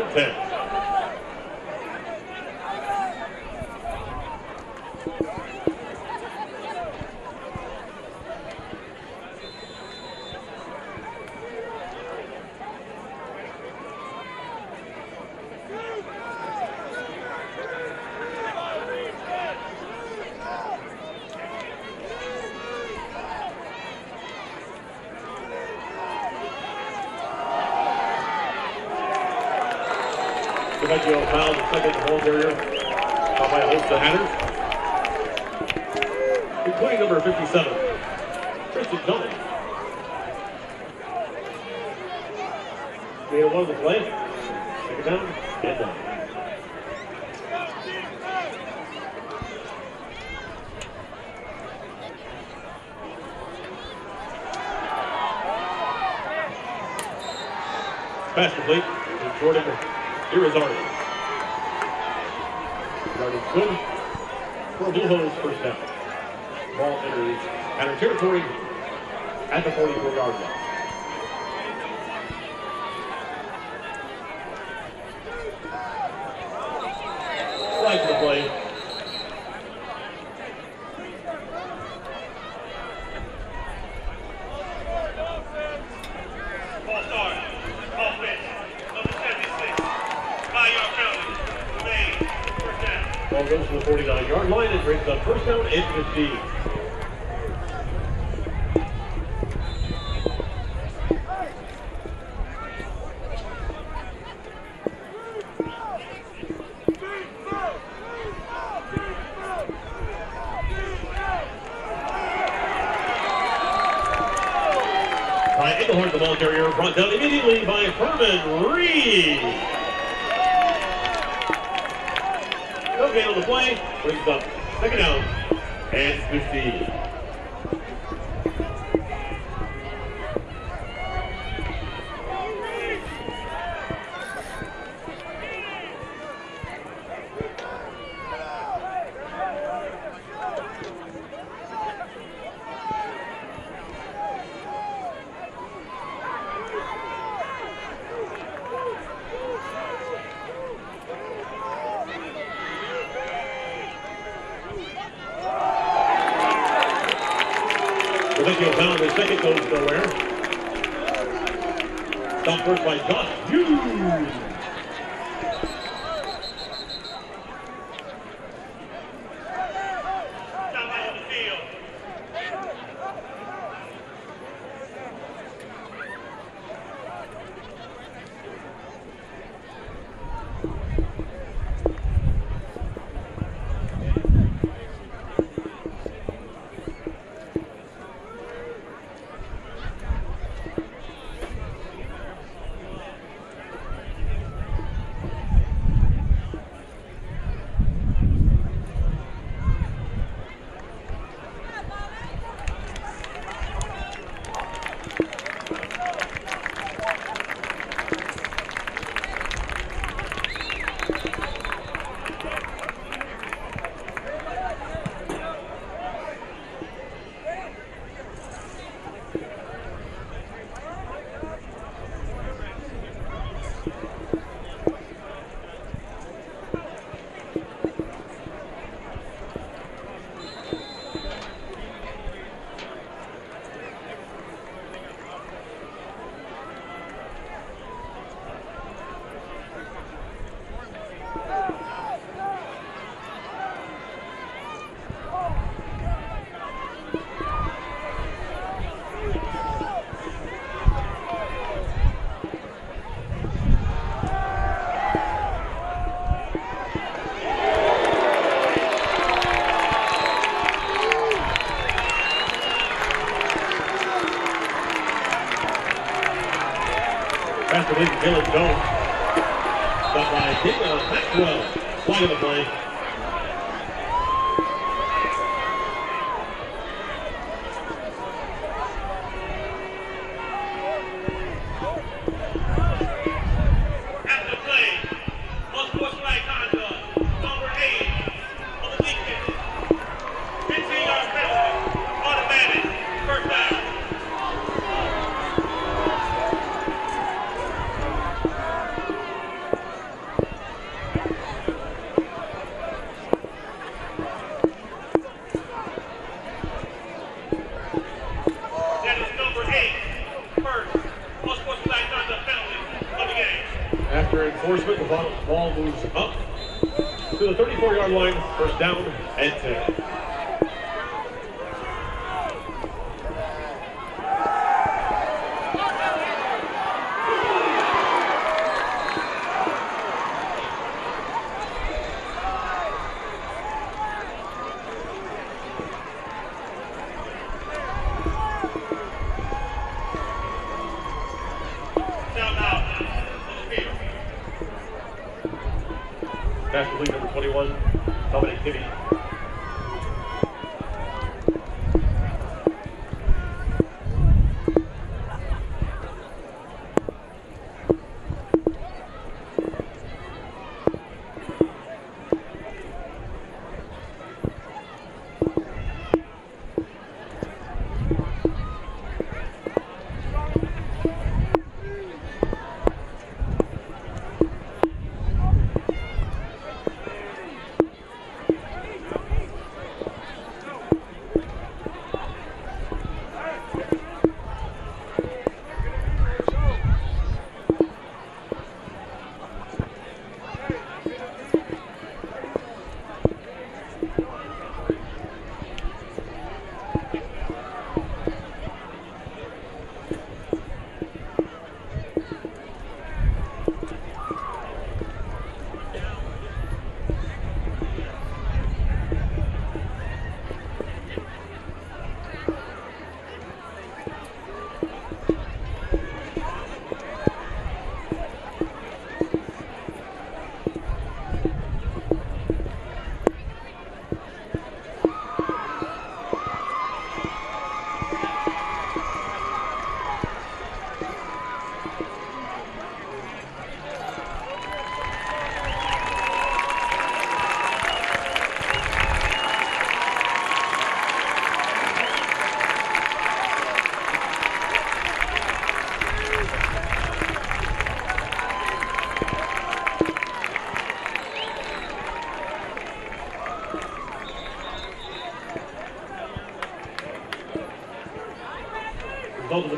the play.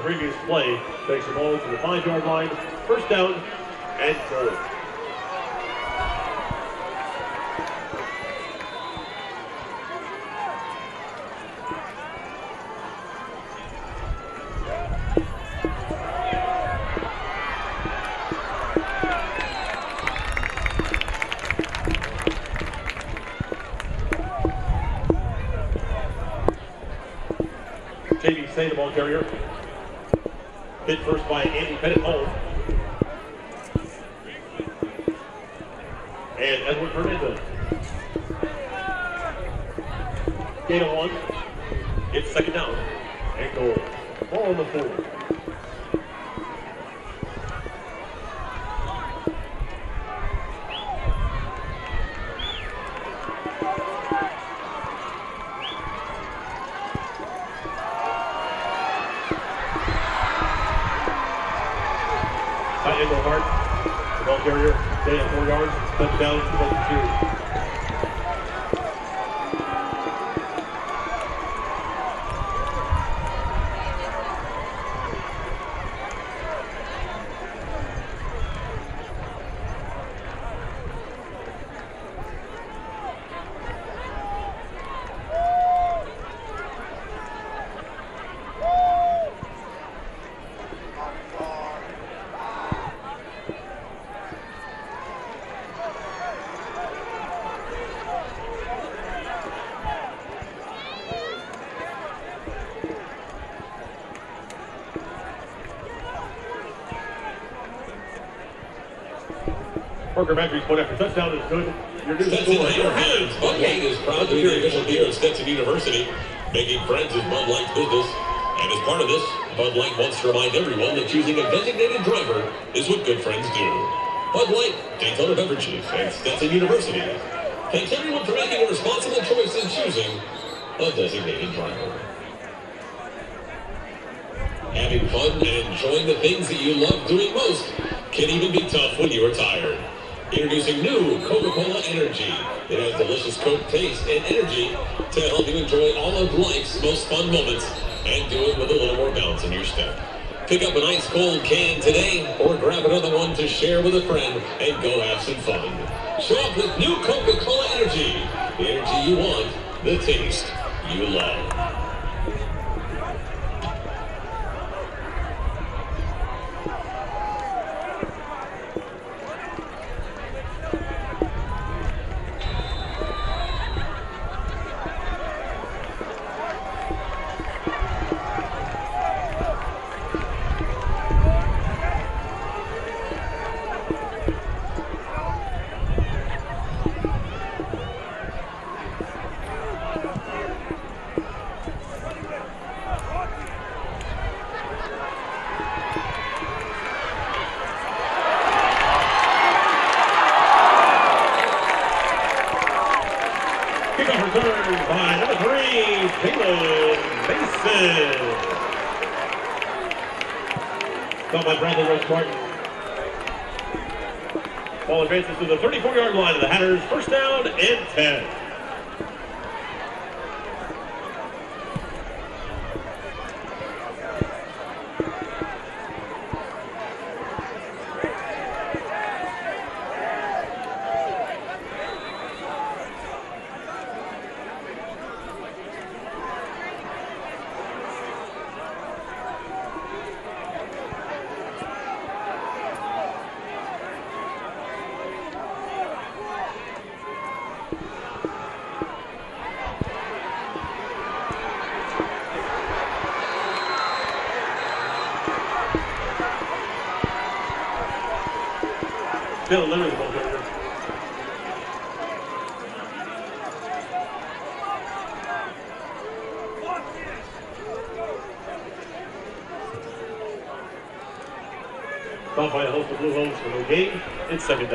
Previous play takes the ball to the five-yard line, first down and goal. Carrier. Hit first by Andy Pettit Hall. And Edward Hernandez. Gain of one. It's second down. And goal. Ball on the four. Tight end Hart. The ball carrier. Stay at four yards. Touchdown. 22. Parker Matthews point after touchdown is good. Your new Stetson score. in your hands. Bud Light is proud to be the official beer of Stetson University. Making friends is Bud Light's business. And as part of this, Bud Light wants to remind everyone that choosing a designated driver is what good friends do. Bud Light, Daytona Beverages, and Stetson University. Thanks everyone for making a responsible choice in choosing a designated driver. Having fun and enjoying the things that you love doing most can even be tough when you are tired. Introducing new Coca-Cola Energy. It has delicious Coke taste and energy to help you enjoy all of life's most fun moments and do it with a little more bounce in your step. Pick up an ice cold can today or grab another one to share with a friend and go have some fun. Show up with new Coca-Cola Energy. The energy you want, the taste you love. Bill Lewis will here. Bumped by host of Blue Hose for the game. It's second down.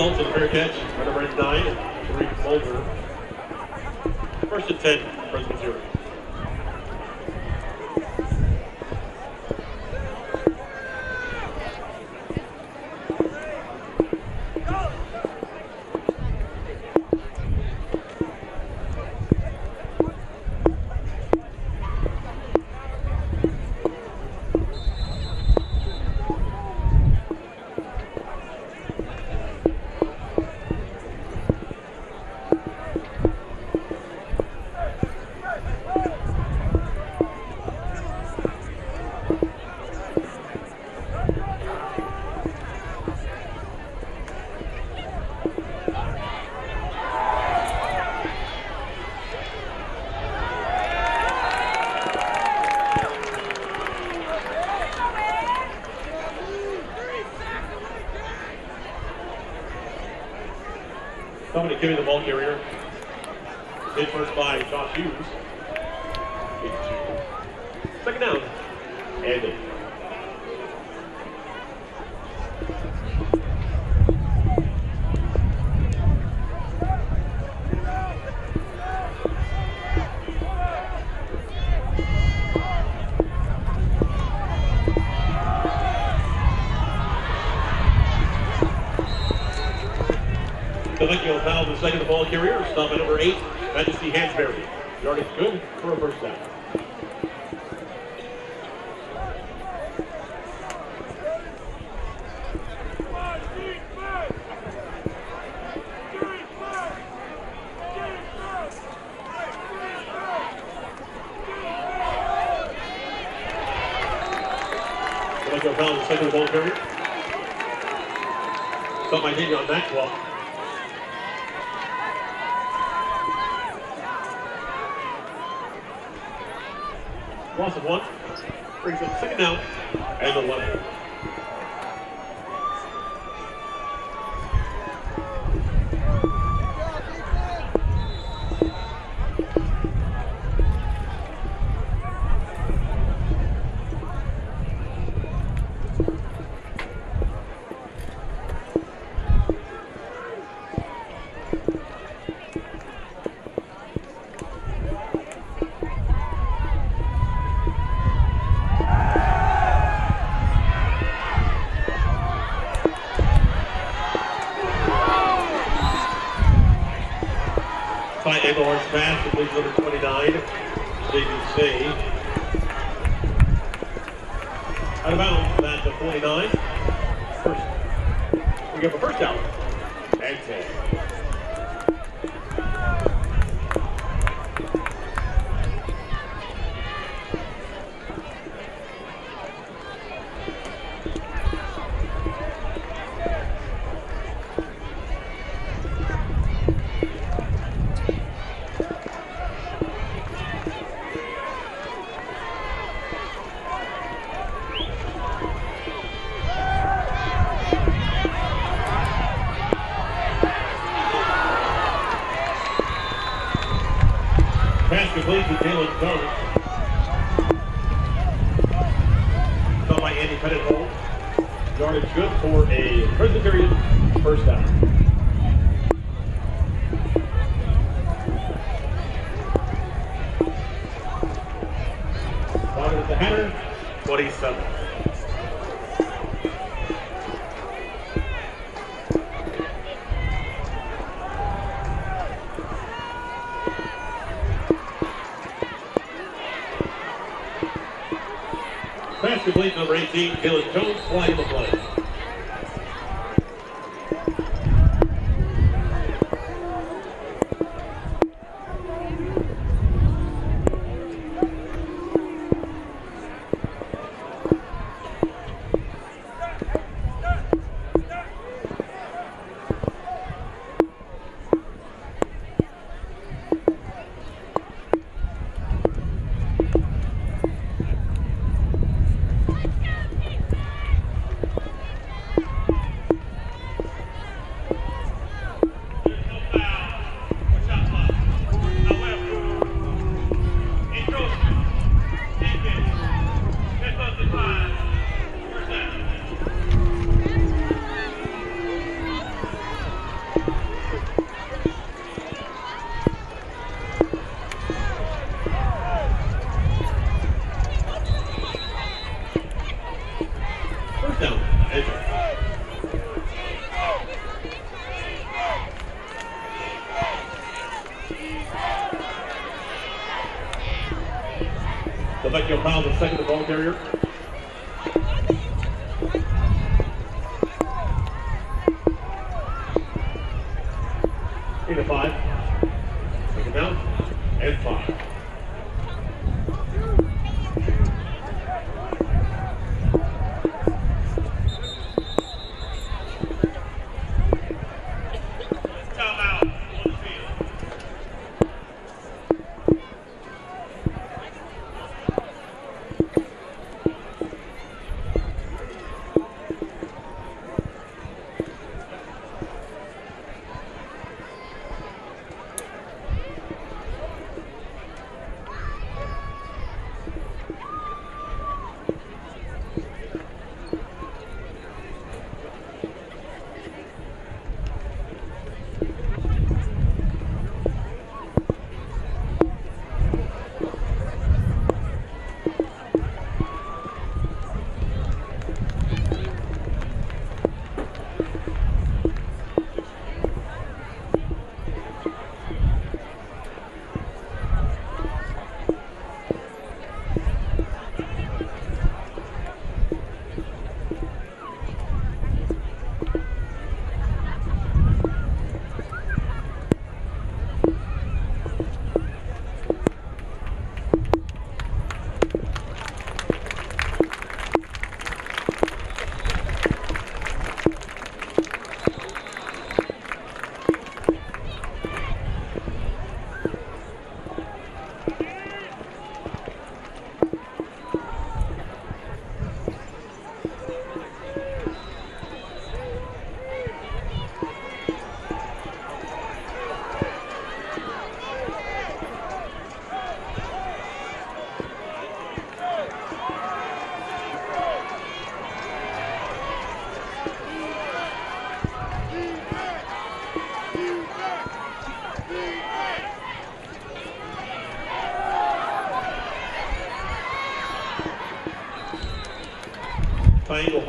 Colton for a catch. second of all carrier, stop at number eight, Majesty Hansberry. Starting good. 19, Dylan Jones playing the carrier.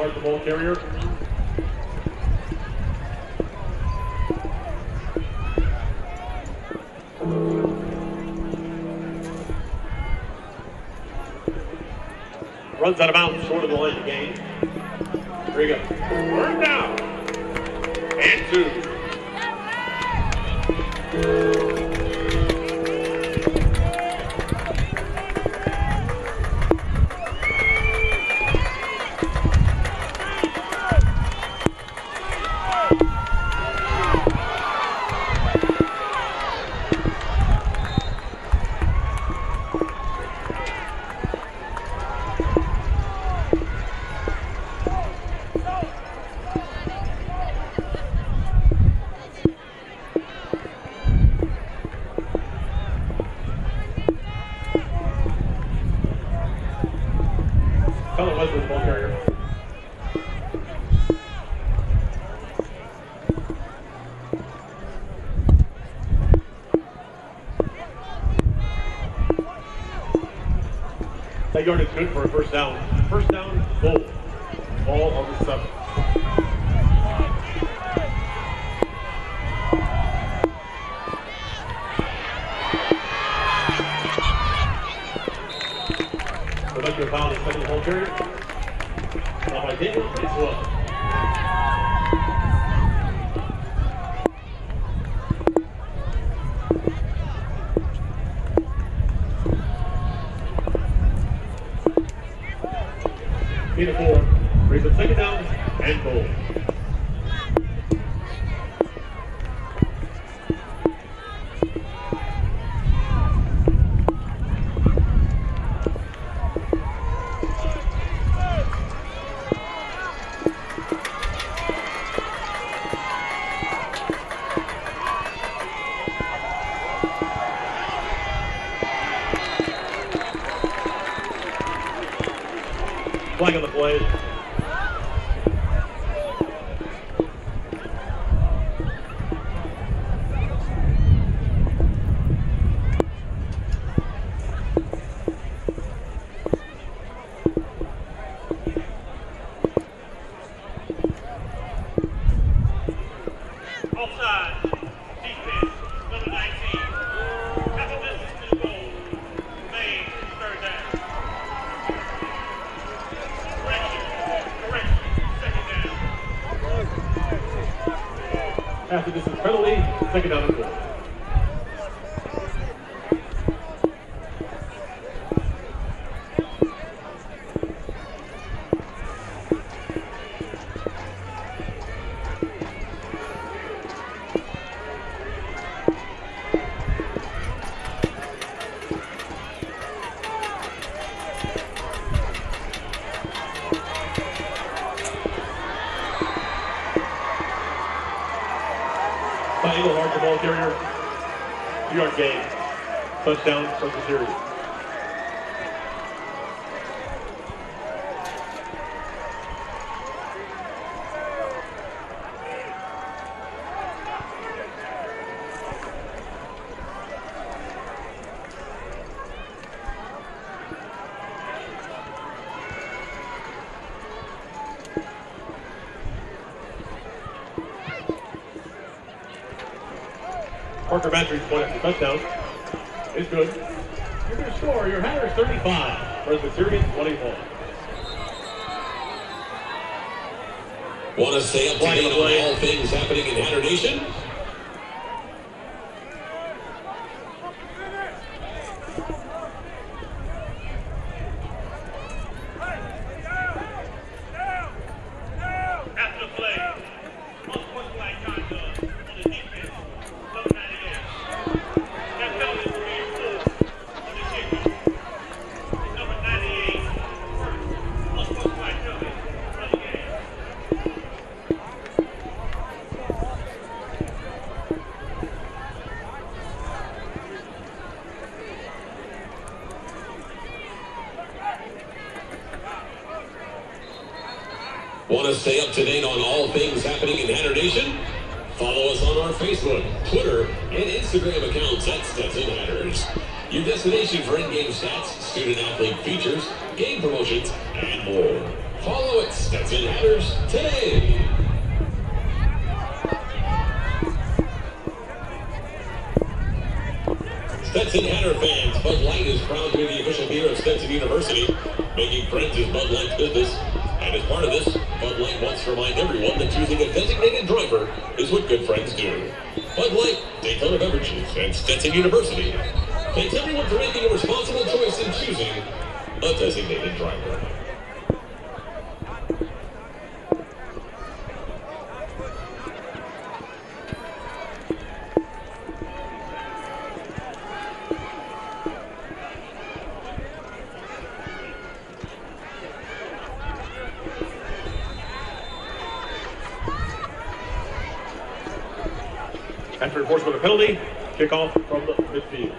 hard the ball carrier. eight for a first down. Think about touchdown for the series. Parker Matthews won after touchdown good. Your score, your Hatters 35, Presbyterian Kick off from the midfield.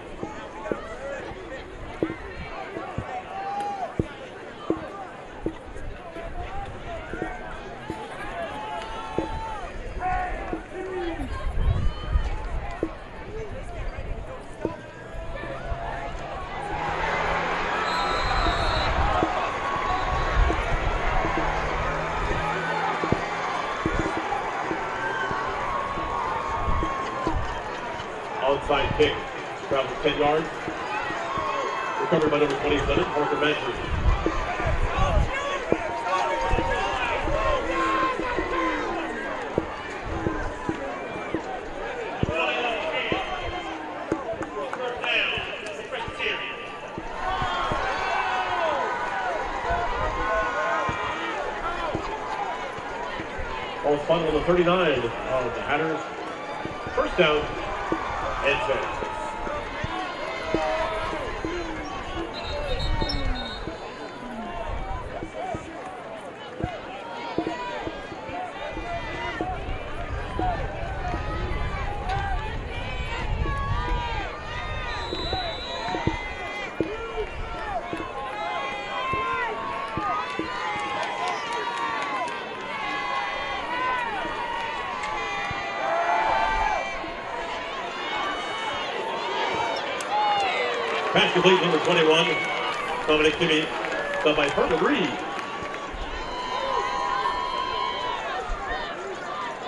But by Purple Reed.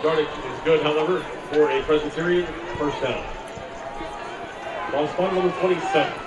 Darnick is good, however, for a Presbyterian, first down. Ball spot number 27.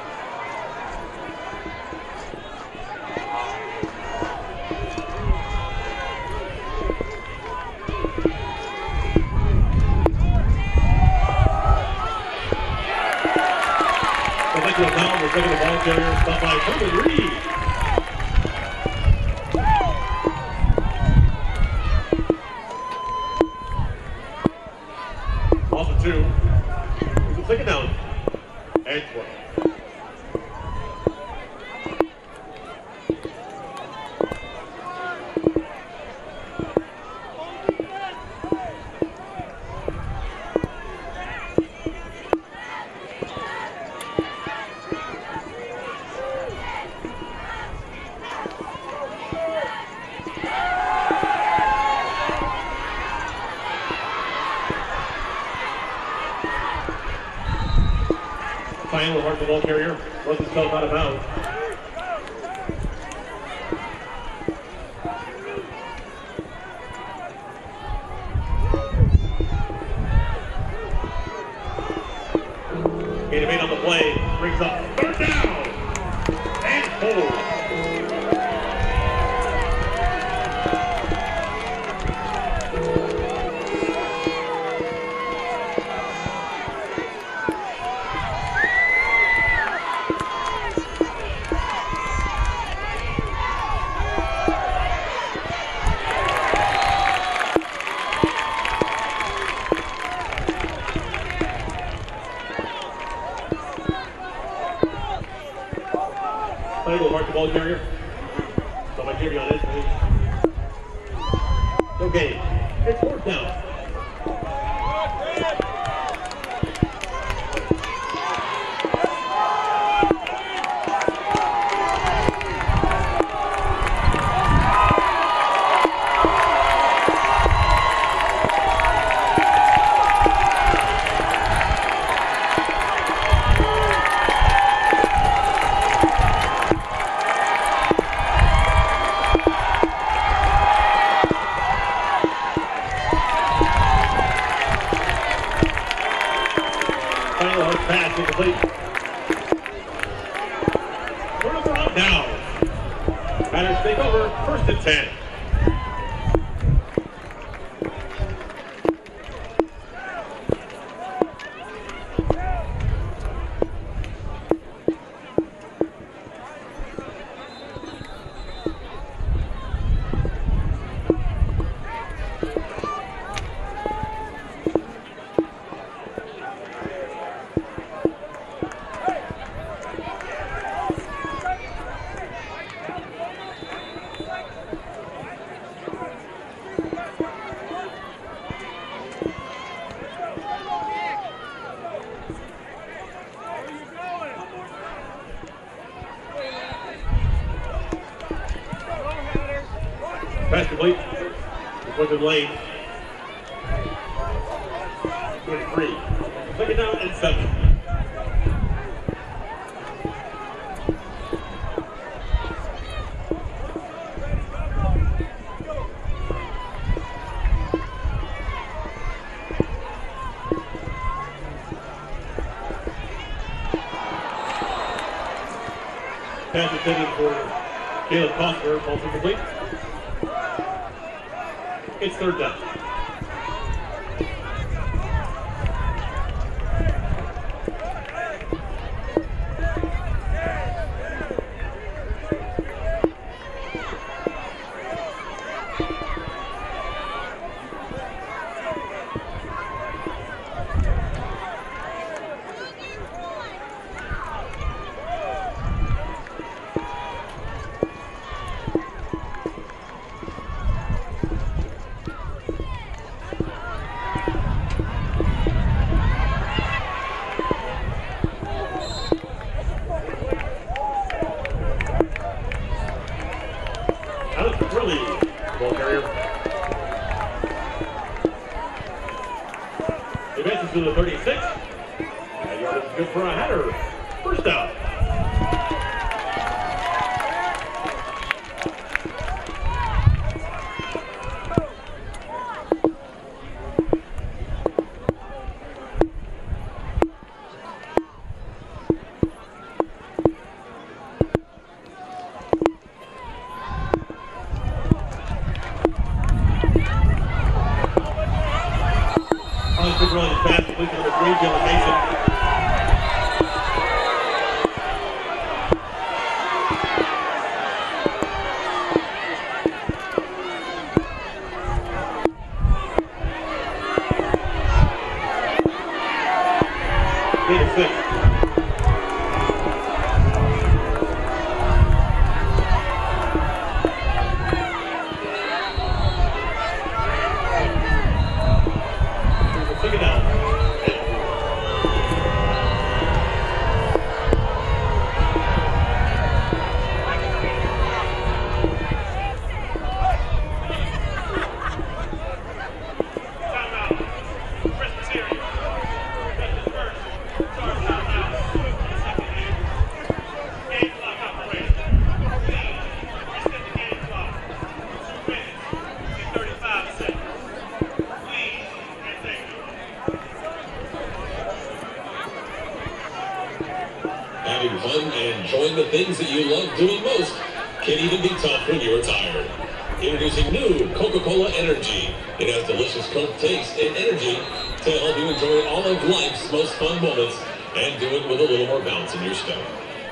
Quinton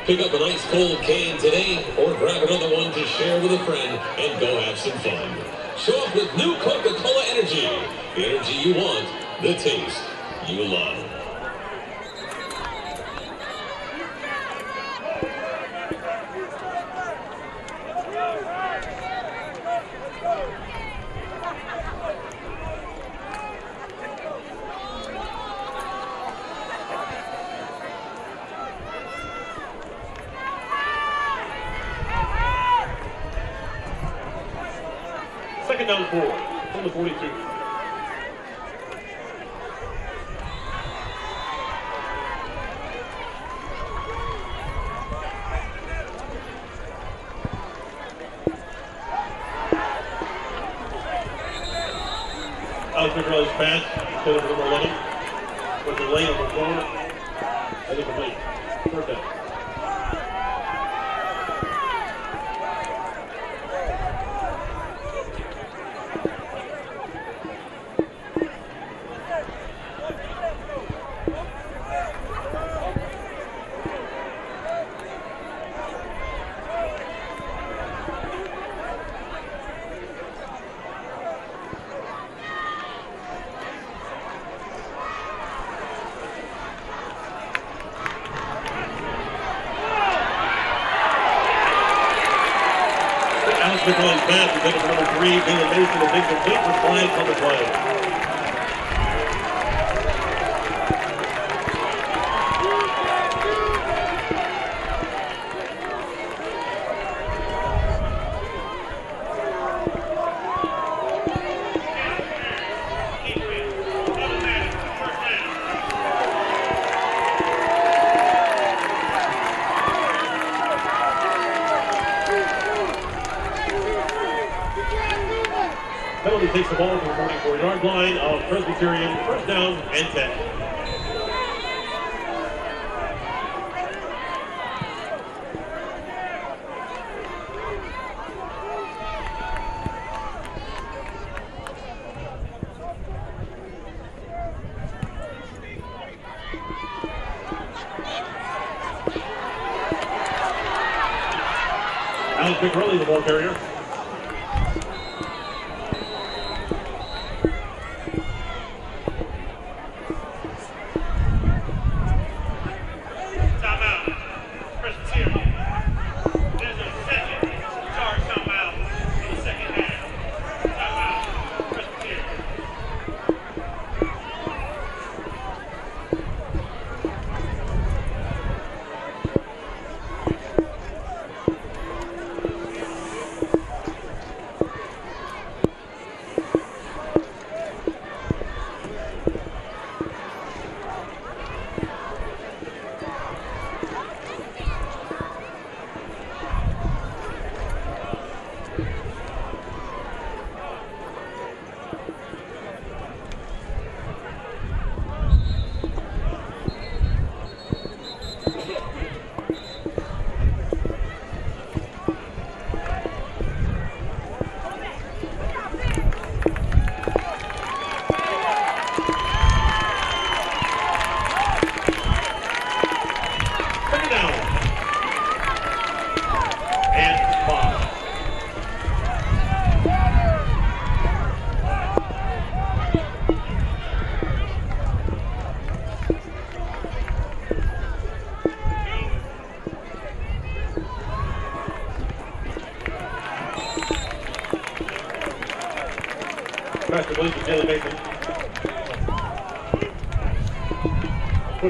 Pick up a nice cold can today or grab another one to share with a friend and go have some fun. Show up with new Coca-Cola Energy. The energy you want, the taste you love. Push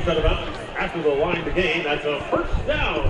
out of bounds. After the line of the game, that's a first down.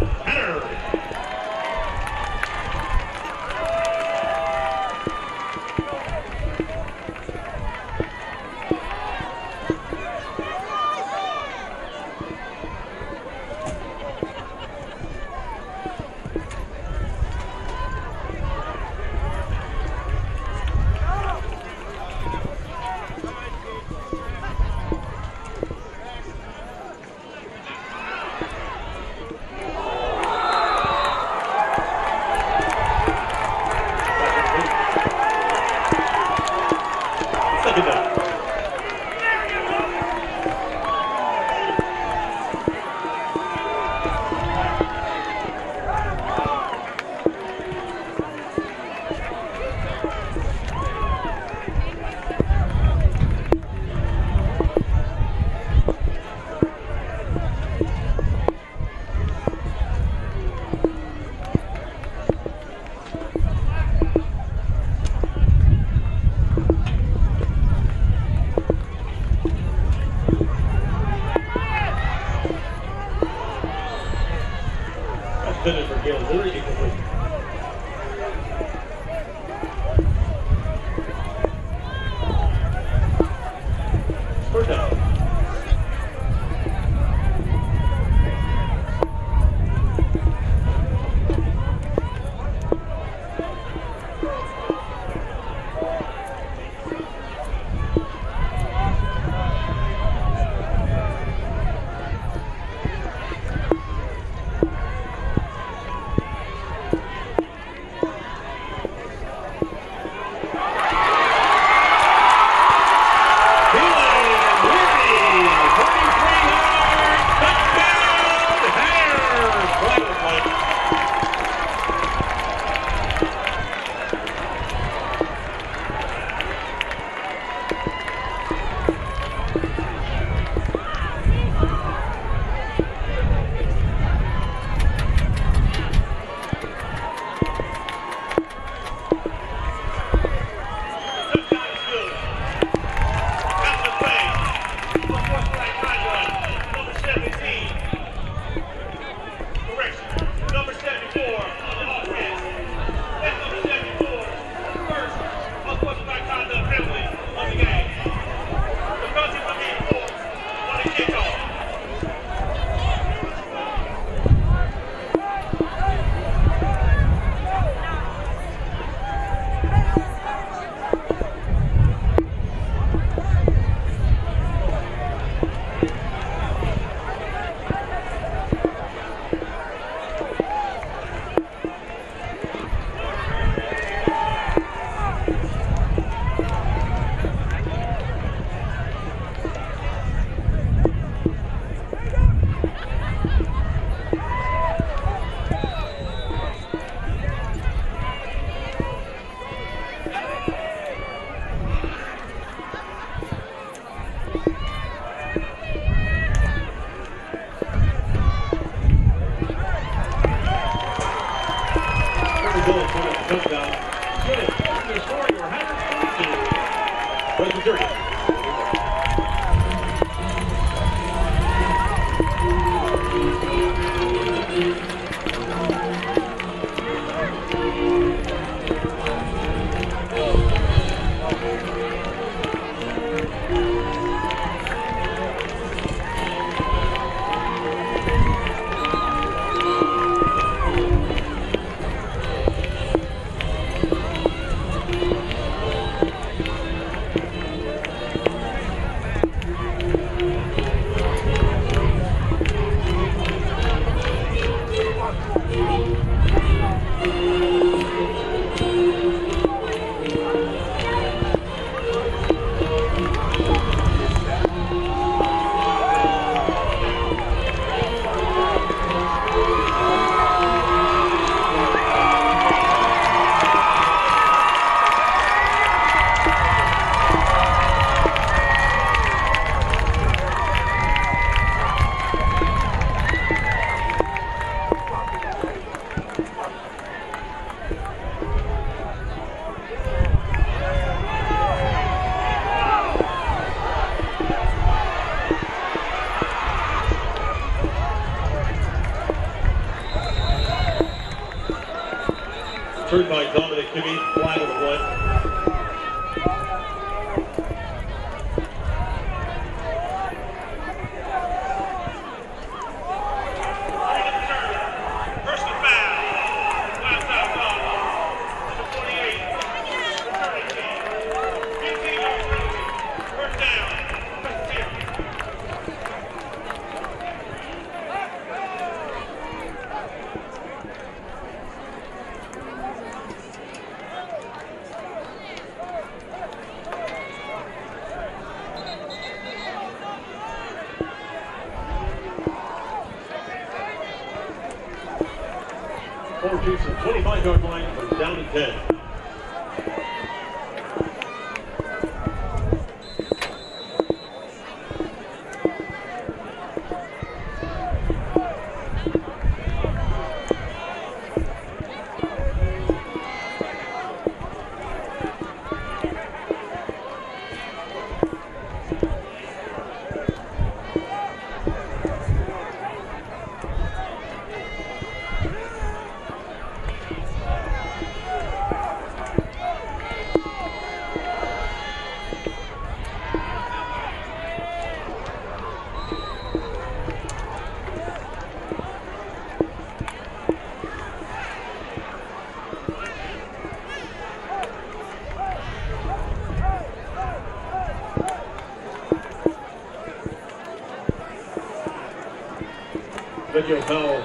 Sergio Pell,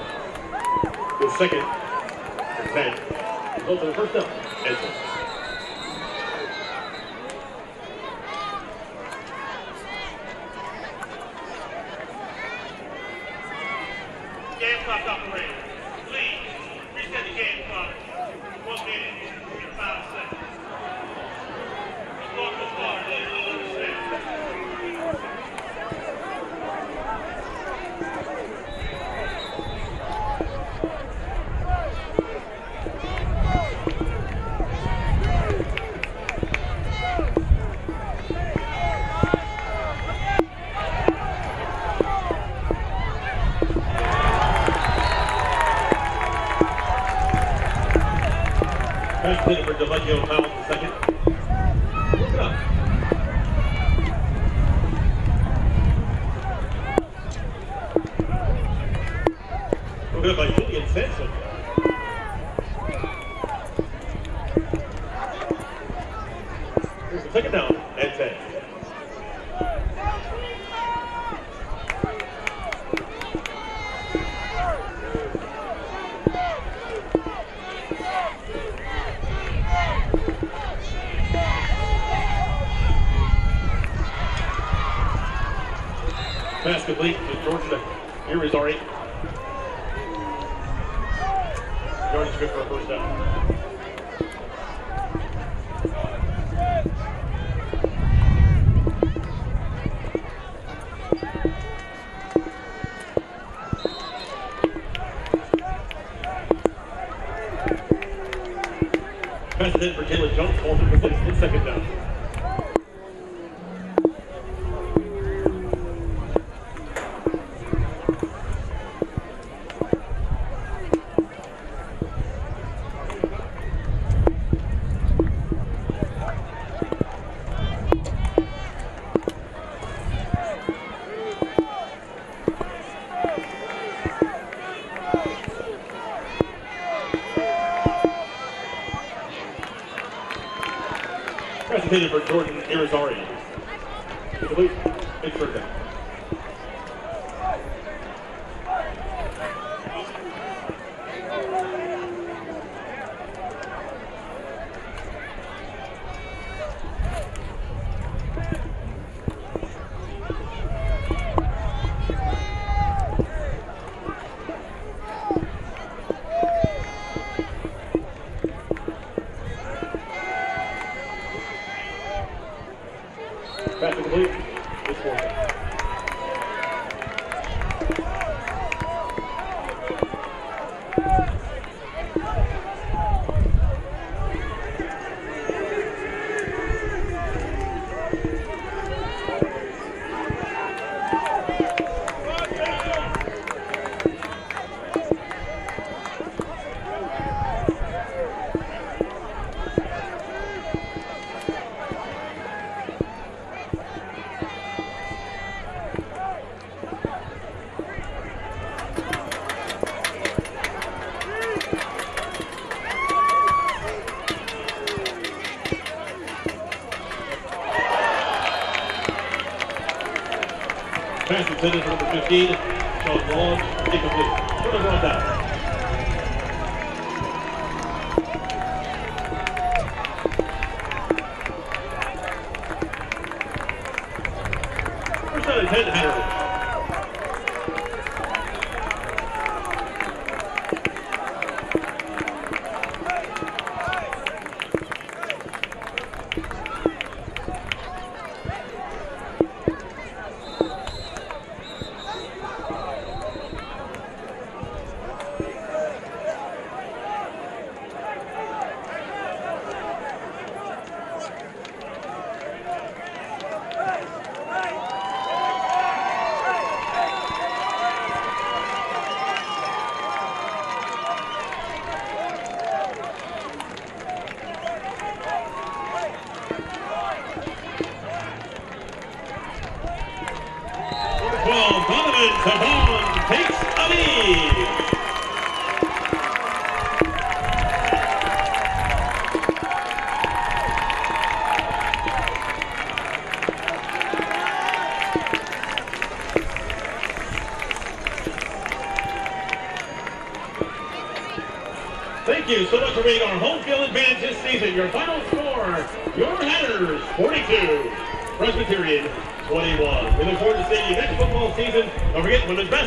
the second. Results in first up. second down. 15. Our home field advantage this season. Your final score, your Hatters 42, Presbyterian 21. We look forward to seeing you next football season. Don't forget women's basketball